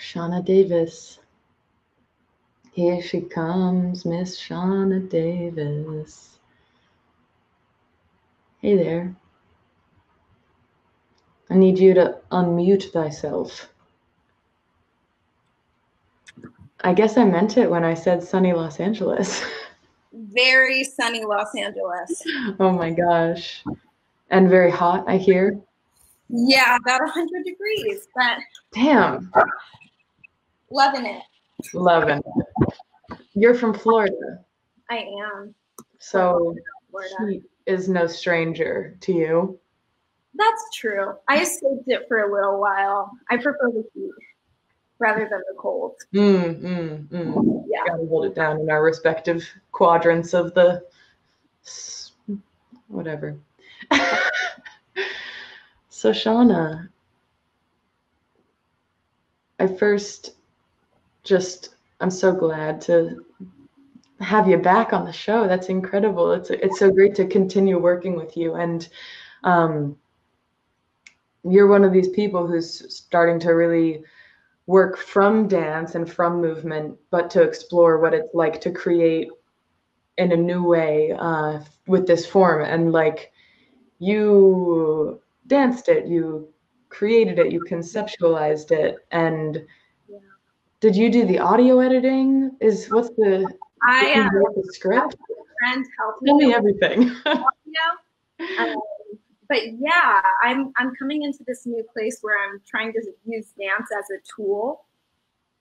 Shauna Davis. Here she comes, Miss Shauna Davis. Hey there. I need you to unmute thyself. I guess I meant it when I said sunny Los Angeles. *laughs* Very sunny Los Angeles. oh my gosh. And very hot, I hear. Yeah, about 100 degrees, but Damn, loving it. loving it. You're from Florida, I am. so Florida. heat is no stranger to you. That's true. I escaped it for a little while. I prefer the heat rather than the cold. Mm, mm, mm. Yeah. Gotta hold it down in our respective quadrants of the whatever. *laughs* so, Shauna, I first just I'm so glad to have you back on the show. That's incredible. It's it's so great to continue working with you, and um, you're one of these people who's starting to really work from dance and from movement, but to explore what it's like to create in a new way uh, with this form. And like you danced it, you created it, you conceptualized it, and did you do the audio editing? Is what's the I you uh, the script? friend helped Tell me everything. audio. *laughs* Um, but yeah, I'm I'm coming into this new place where I'm trying to use dance as a tool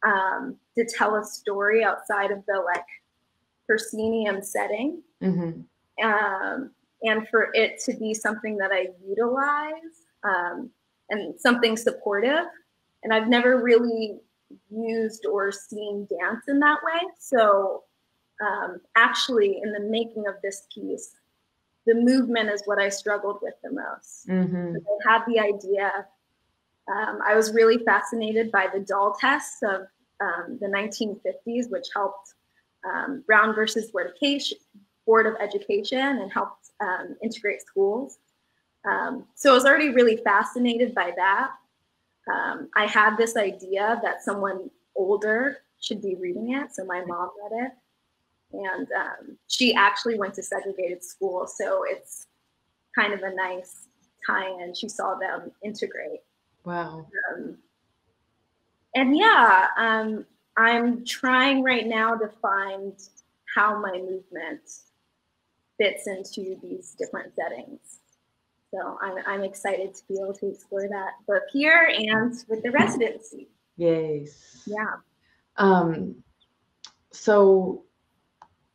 um, to tell a story outside of the like proscenium setting, hmm um, and for it to be something that I utilize um, and something supportive. And I've never really used or seen dance in that way. So um, actually, in the making of this piece, the movement is what I struggled with the most. hmm I had the idea. Um, I was really fascinated by the doll tests of um, the 1950s, which helped um, Brown versus Board of, Education, Board of Education and helped um, integrate schools. Um, so I was already really fascinated by that. Um, I had this idea that someone older should be reading it, so my mom read it. And um, she actually went to segregated school so it's kind of a nice tie-in. She saw them integrate. Wow. um, and yeah um, i'm trying right now to find how my movement fits into these different settings so i'm, I'm excited to be able to explore that both here and with the residency Yes. yeah Um, so,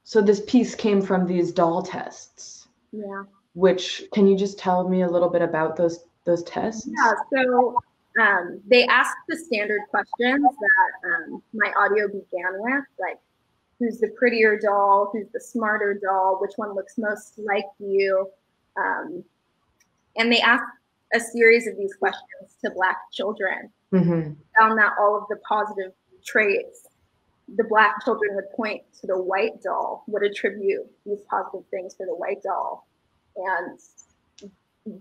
so this piece came from these doll tests. yeah Which can you just tell me a little bit about those those tests? Yeah, so um, they asked the standard questions that um, my audio began with, like who's the prettier doll, who's the smarter doll, which one looks most like you. Um, and they asked a series of these questions to Black children. Mm-hmm. Found that all of the positive traits, the Black children would point to the white doll, would attribute these positive things to the white doll, and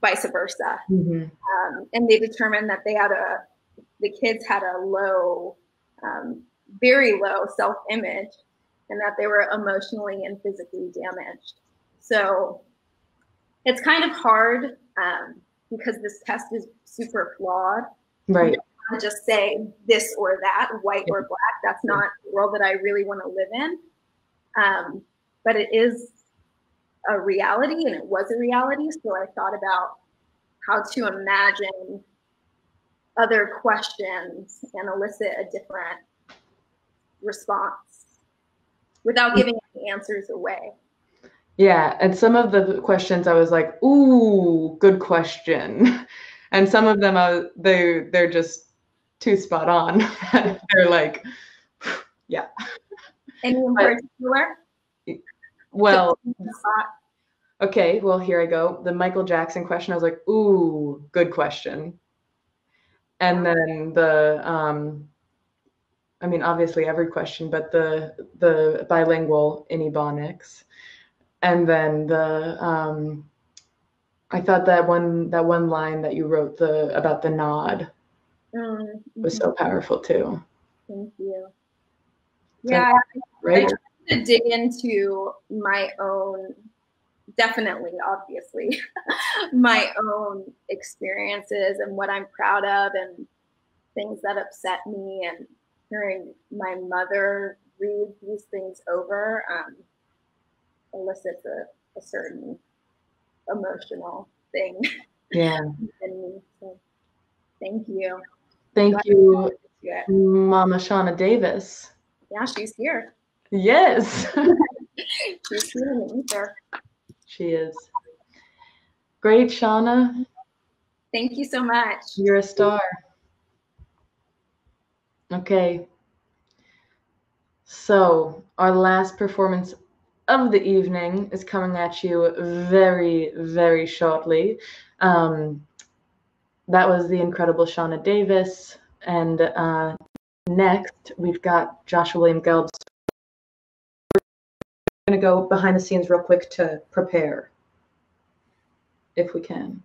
vice versa. Mm-hmm. Um, and they determined that they had a, the kids had a low, um, very low self image, and that they were emotionally and physically damaged. So it's kind of hard um, because this test is super flawed. Right. To just say this or that, white or black. That's not the world that I really want to live in. Um, but it is a reality, and it was a reality. So I thought about how to imagine other questions and elicit a different response without giving any answers away. Yeah, and some of the questions I was like, "Ooh, good question," *laughs* and some of them I, they they're just too spot on. *laughs* they're like, *sighs* yeah. Any in But- particular? Well, okay. Well, here I go. The Michael Jackson question. I was like, "Ooh, good question." And then the, um, I mean, obviously every question, but the the bilingual in Ebonics, and then the um, I thought that one that one line that you wrote the about the nod Mm, was so powerful too. Thank you. So- Yeah, I Right? tried to dig into my own, definitely, obviously, *laughs* my own experiences and what I'm proud of and things that upset me and hearing my mother read these things over um, elicits a, a certain emotional thing Yeah. *laughs* me. So thank you. Thank Glad you, Mama Shauna Davis. yeah she's here. Yes, *laughs* She's here in the ether. she is. Great, Shauna. Thank you so much. You're a star. Okay. So, our last performance of the evening is coming at you very, very shortly. Um, that was the incredible Shauna Davis. And uh, next, we've got Joshua William Gelbs. We're going to go behind the scenes real quick to prepare, if we can.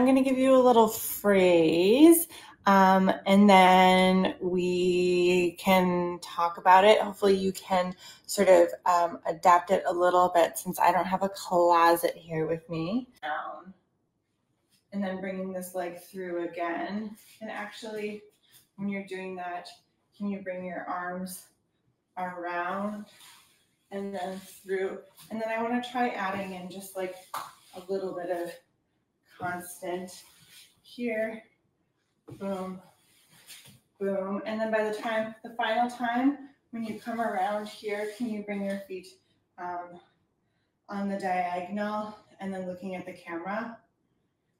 I'm going to give you a little phrase um, and then we can talk about it. Hopefully, you can sort of um, adapt it a little bit since I don't have a closet here with me. Down. And then bringing this leg through again. And actually, when you're doing that, can you bring your arms around and then through? And then I want to try adding in just like a little bit of constant here, boom, boom. And then by the time, the final time, when you come around here, can you bring your feet um, on the diagonal and then looking at the camera?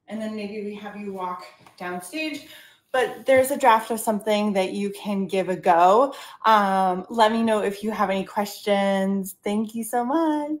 And then maybe we have you walk downstage but there's a draft of something that you can give a go. Um, let me know if you have any questions. Thank you so much.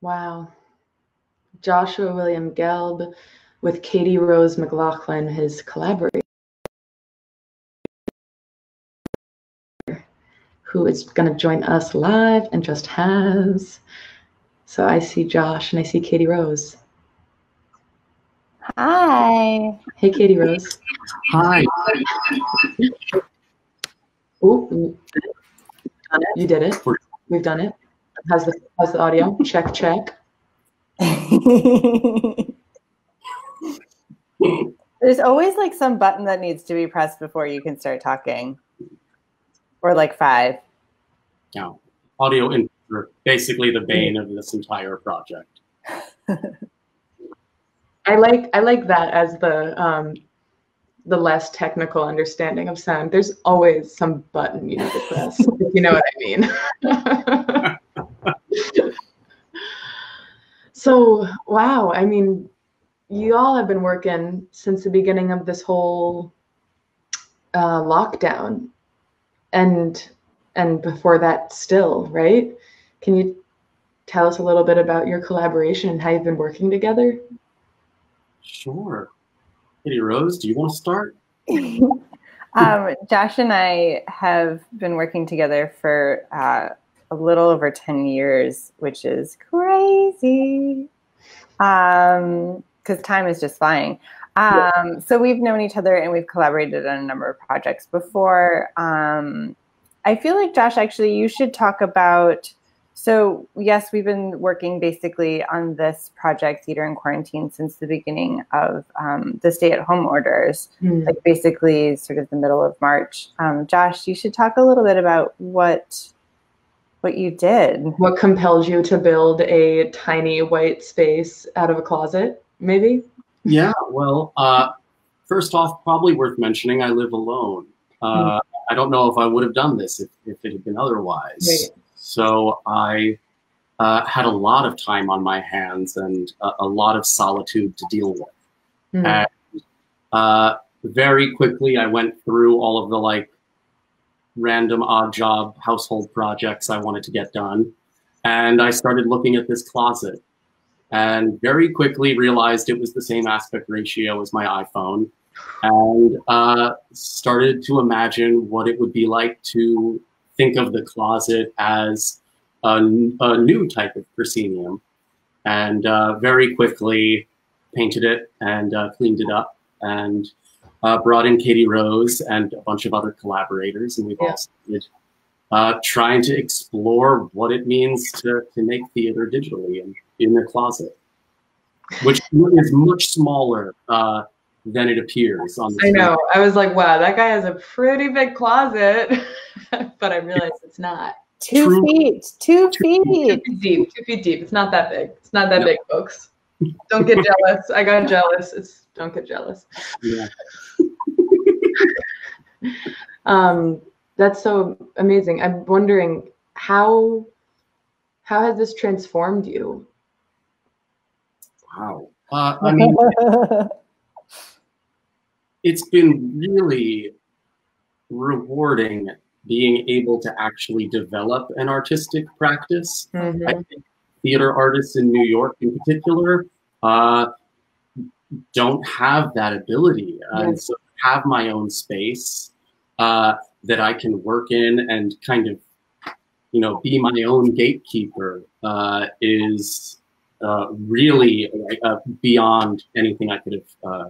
Wow. Joshua William Gelb with Katie Rose McLaughlin, his collaborator, who is going to join us live and just has. So I see Josh and I see Katie Rose. Hi. Hey, Katie Rose. Hi. Ooh, you did it. We've done it. How's the how's the audio? Check, check. There's always like some button that needs to be pressed before you can start talking. Or like five. No. Audio inputs are basically the bane of this entire project. I like I like that as the um, the less technical understanding of sound. There's always some button you need to press, if you know what I mean. *laughs* *laughs* so wow, I mean, you all have been working since the beginning of this whole uh, lockdown, and and before that still, right? Can you tell us a little bit about your collaboration and how you've been working together? Sure. Katie Rose, do you want to start? *laughs* um, Josh and I have been working together for uh, a little over 10 years, which is crazy because um, time is just flying. Um, so we've known each other and we've collaborated on a number of projects before. Um, I feel like, Josh, actually, you should talk about so yes, we've been working basically on this project, Theater in Quarantine, since the beginning of um, the stay-at-home orders, Mm. like basically sort of the middle of March. Um, Josh, you should talk a little bit about what what you did. What compelled you to build a tiny white space out of a closet? Maybe. Yeah, well, uh, first off, probably worth mentioning, I live alone. Uh, I don't know if I would have done this if, if it had been otherwise. Right. So I uh, had a lot of time on my hands and a, a lot of solitude to deal with. Mm. And uh, very quickly, I went through all of the like random odd job household projects I wanted to get done. And I started looking at this closet and very quickly realized it was the same aspect ratio as my iPhone and uh, started to imagine what it would be like to think of the closet as a new type of proscenium and uh, very quickly painted it and uh, cleaned it up and uh, brought in Katie Rose and a bunch of other collaborators, and we've all started uh, trying to explore what it means to, to make theater digitally and in the closet, which is much smaller uh, than it appears on the I know. I was like, wow, that guy has a pretty big closet, *laughs* but I realized it's not. Two True. feet, two feet. Two feet deep. Two feet deep. It's not that big. It's not that big, folks. Don't get jealous. I got jealous. It's don't get jealous. Yeah. *laughs* Um, that's so amazing. I'm wondering how how has this transformed you? Wow. Uh, I mean, *laughs* it's been really rewarding being able to actually develop an artistic practice. I think theater artists in New York, in particular, uh, don't have that ability. Uh, And Yes. so, have my own space uh, that I can work in and kind of, you know, be my own gatekeeper uh, is uh, really uh, beyond anything I could have uh,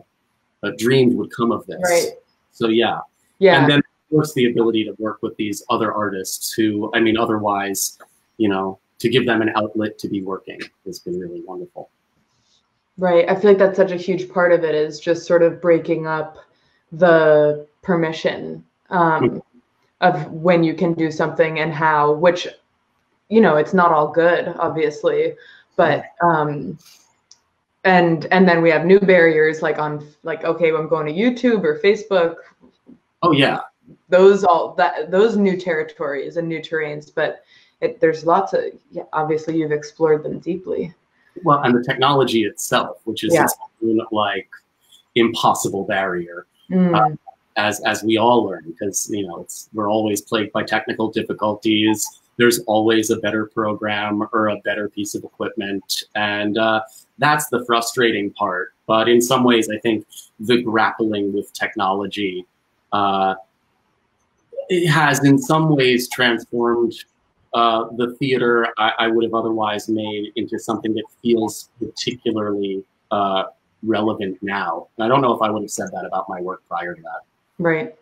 uh, dreamed would come of this. Right. So yeah. Yeah. And then of course the ability to work with these other artists who, I mean, otherwise, you know, to give them an outlet to be working has been really wonderful. Right. I feel like that's such a huge part of it is just sort of breaking up the permission um, of when you can do something and how, which, you know, it's not all good, obviously, but um, and and then we have new barriers like on like okay, I'm going to YouTube or Facebook. Oh yeah. Those all that those new territories and new terrains, but it, there's lots of yeah, obviously you've explored them deeply. Well, and the technology itself, which is Yeah. its own like impossible barrier. Mm. uh, as as we all learn because you know it's we're always plagued by technical difficulties there's always a better program or a better piece of equipment and uh, that's the frustrating part but in some ways i think the grappling with technology uh, it has in some ways transformed uh, the theater I, I would have otherwise made into something that feels particularly uh, relevant now. And I don't know if I would have said that about my work prior to that. Right.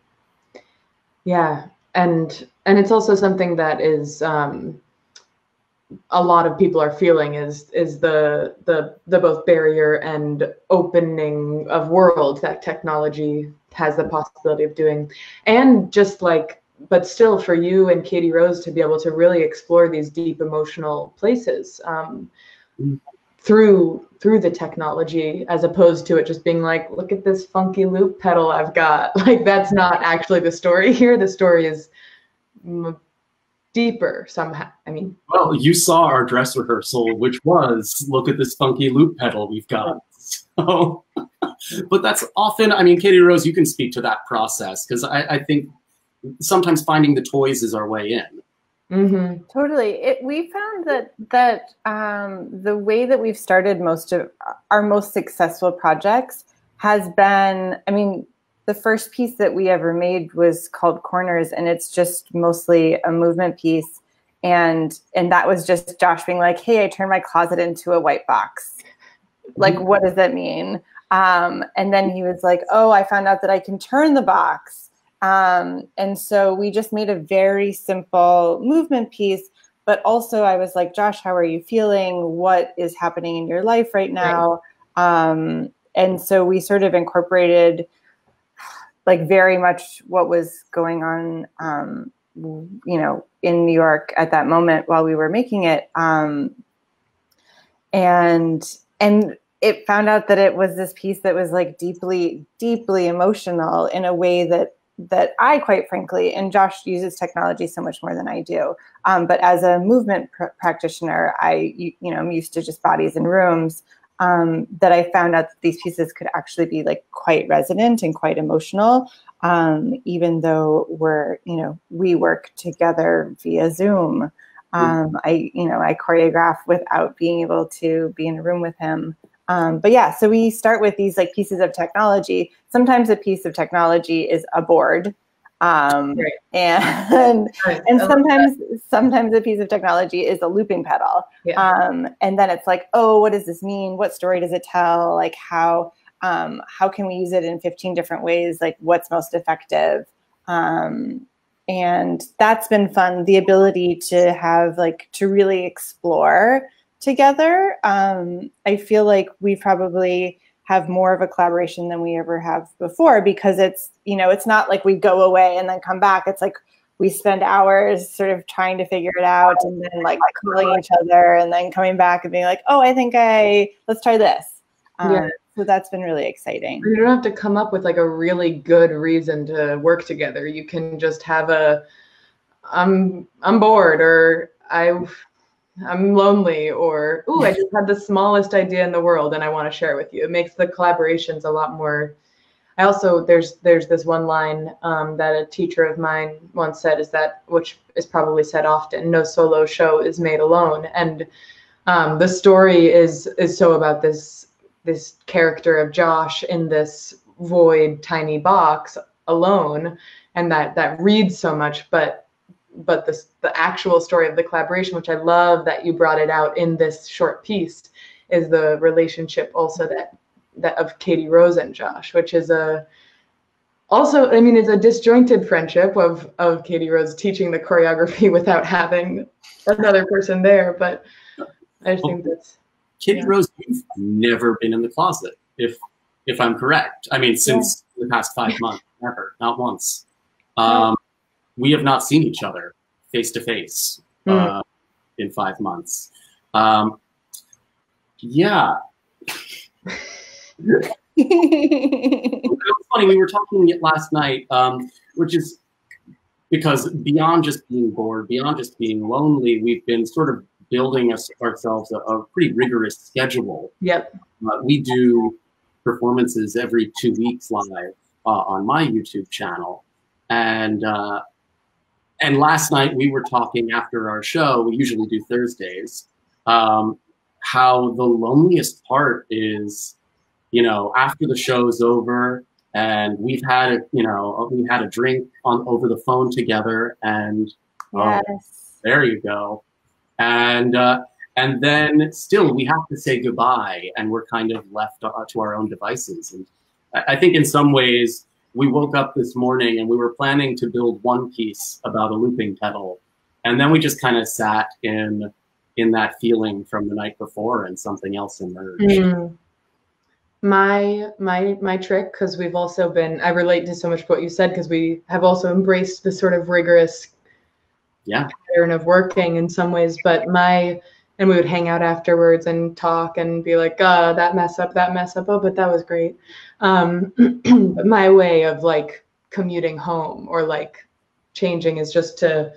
Yeah, and and it's also something that is um, a lot of people are feeling is is the the the both barrier and opening of world that technology has the possibility of doing, and just like but still for you and Katie Rose to be able to really explore these deep emotional places. Um, through through the technology as opposed to it just being like look at this funky loop pedal i've got *laughs* like that's not actually the story here the story is m- deeper somehow. I mean, Well, you saw our dress rehearsal, which was look at this funky loop pedal we've got. *laughs* So, *laughs* but that's often, I mean, Katie Rose, you can speak to that process because I, I think sometimes finding the toys is our way in. Mm-hmm. Totally. It, we found that that um, the way that we've started most of our most successful projects has been. I mean, the first piece that we ever made was called Corners, and it's just mostly a movement piece. And and that was just Josh being like, "Hey, I turned my closet into a white box. Like, what does that mean?" Um, and then he was like, "Oh, I found out that I can turn the box." Um, and so we just made a very simple movement piece. But also, I was like, Josh, how are you feeling? What is happening in your life right now? Um, and so we sort of incorporated like very much what was going on, um, you know, in New York at that moment while we were making it. Um, and and it found out that it was this piece that was like deeply, deeply emotional in a way that that I, quite frankly, and Josh uses technology so much more than I do. Um, but as a movement pr- practitioner, I, you, you, know, I'm used to just bodies and rooms. Um, that I found out that these pieces could actually be like quite resonant and quite emotional, um, even though we're, you know, we work together via Zoom. Um, I, you know, I choreograph without being able to be in a room with him. Um, but yeah, so we start with these like pieces of technology. Sometimes a piece of technology is a board, um, Right. and Right. and sometimes sometimes a piece of technology is a looping pedal. Yeah. Um, and then it's like, oh, what does this mean? What story does it tell? Like how um, how can we use it in 15 different ways? Like what's most effective? Um, and that's been fun. The ability to have like to really explore together. Um, I feel like we probably have more of a collaboration than we ever have before because it's you know it's not like we go away and then come back. It's like we spend hours sort of trying to figure it out and then like calling each other and then coming back and being like, oh, I think I let's try this. Um, Yeah. So that's been really exciting. You don't have to come up with like a really good reason to work together. You can just have a I'm I'm bored or I I'm lonely or ooh, I just had the smallest idea in the world and I want to share it with you. It makes the collaborations a lot more I also there's there's this one line um, that a teacher of mine once said is that which is probably said often no solo show is made alone and um, the story is is so about this this character of Josh in this void tiny box alone and that that reads so much but but the the actual story of the collaboration which I love that you brought it out in this short piece is the relationship also that that of Katie Rose and Josh which is a also I mean it's a disjointed friendship of of Katie Rose teaching the choreography *laughs* without having another person there but I just think that's Katie Yeah. Rose, you've never been in the closet, if if I'm correct. I mean, since the past five months, never, not once. Um, we have not seen each other face to face uh, in five months. Um, yeah, *laughs* it was funny. We were talking last night, um, which is because beyond just being bored, beyond just being lonely, we've been sort of building us, ourselves a, a pretty rigorous schedule. Yep. Uh, we do performances every two weeks live uh, on my YouTube channel, and uh, and last night we were talking after our show. We usually do Thursdays. Um, how the loneliest part is, you know, after the show's over and we've had a, you know, we had a drink on over the phone together, and uh, Yes. there you go. And uh, and then still we have to say goodbye, and we're kind of left uh, to our own devices. And I think in some ways we woke up this morning and we were planning to build one piece about a looping pedal, and then we just kind of sat in in that feeling from the night before, and something else emerged. Mm. My my my trick, because we've also been I relate to so much of what you said because we have also embraced the sort of rigorous Yeah. pattern of working in some ways. But my and we would hang out afterwards and talk and be like, uh, that mess up, that mess up. Oh, but that was great. Um, *clears throat* my way of like commuting home or like changing is just to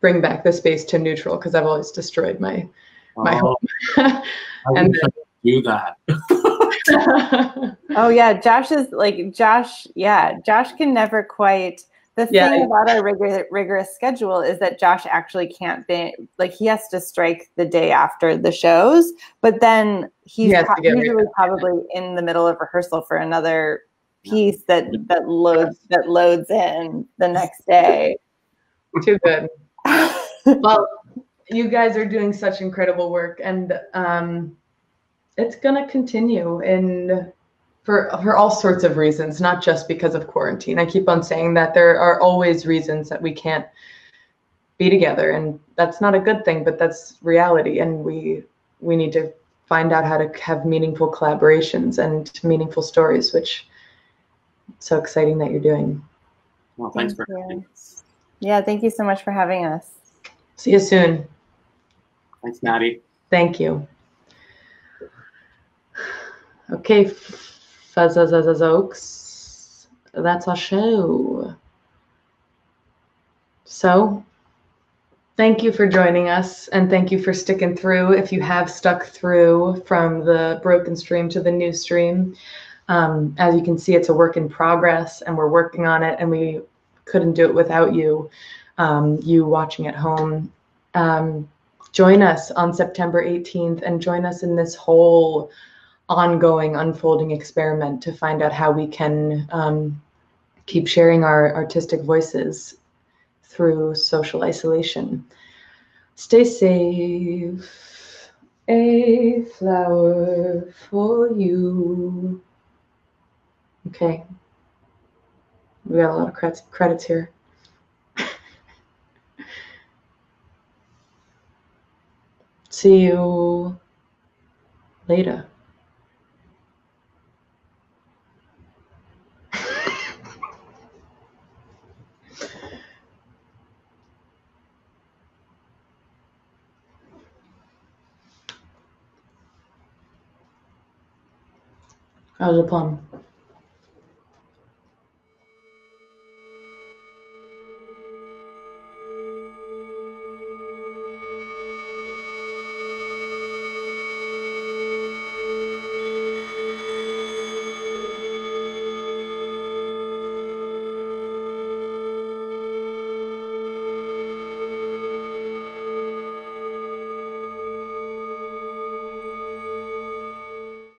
bring back the space to neutral because I've always destroyed my my Oh, home. *laughs* and I do that. *laughs* Oh yeah, Josh is like Josh. Yeah, Josh can never quite. The Yeah. thing about our rigorous, rigorous schedule is that Josh actually can't be like he has to strike the day after the shows, but then he's He pro- usually probably in the middle of rehearsal for another piece that that loads that loads in the next day. *laughs* Too good. *laughs* well, you guys are doing such incredible work, and um, it's gonna continue in for for all sorts of reasons, not just because of quarantine. I keep on saying that there are always reasons that we can't be together, and that's not a good thing, but that's reality, and we we need to find out how to have meaningful collaborations and meaningful stories, which it's so exciting that you're doing. Well, thanks for having you. Yeah, thank you so much for having us. See you soon. Thanks, Mattie. Thank you. Okay, Fuzzazazazokes. That's our show. So, thank you for joining us and thank you for sticking through. If you have stuck through from the broken stream to the new stream, um, as you can see, it's a work in progress and we're working on it and we couldn't do it without you, um, you watching at home. Um, join us on September 18th and join us in this whole ongoing, unfolding experiment to find out how we can um, keep sharing our artistic voices through social isolation. Stay safe. A flower for you. Okay. We got a lot of credits, credits here. *laughs* See you later. I was a plum.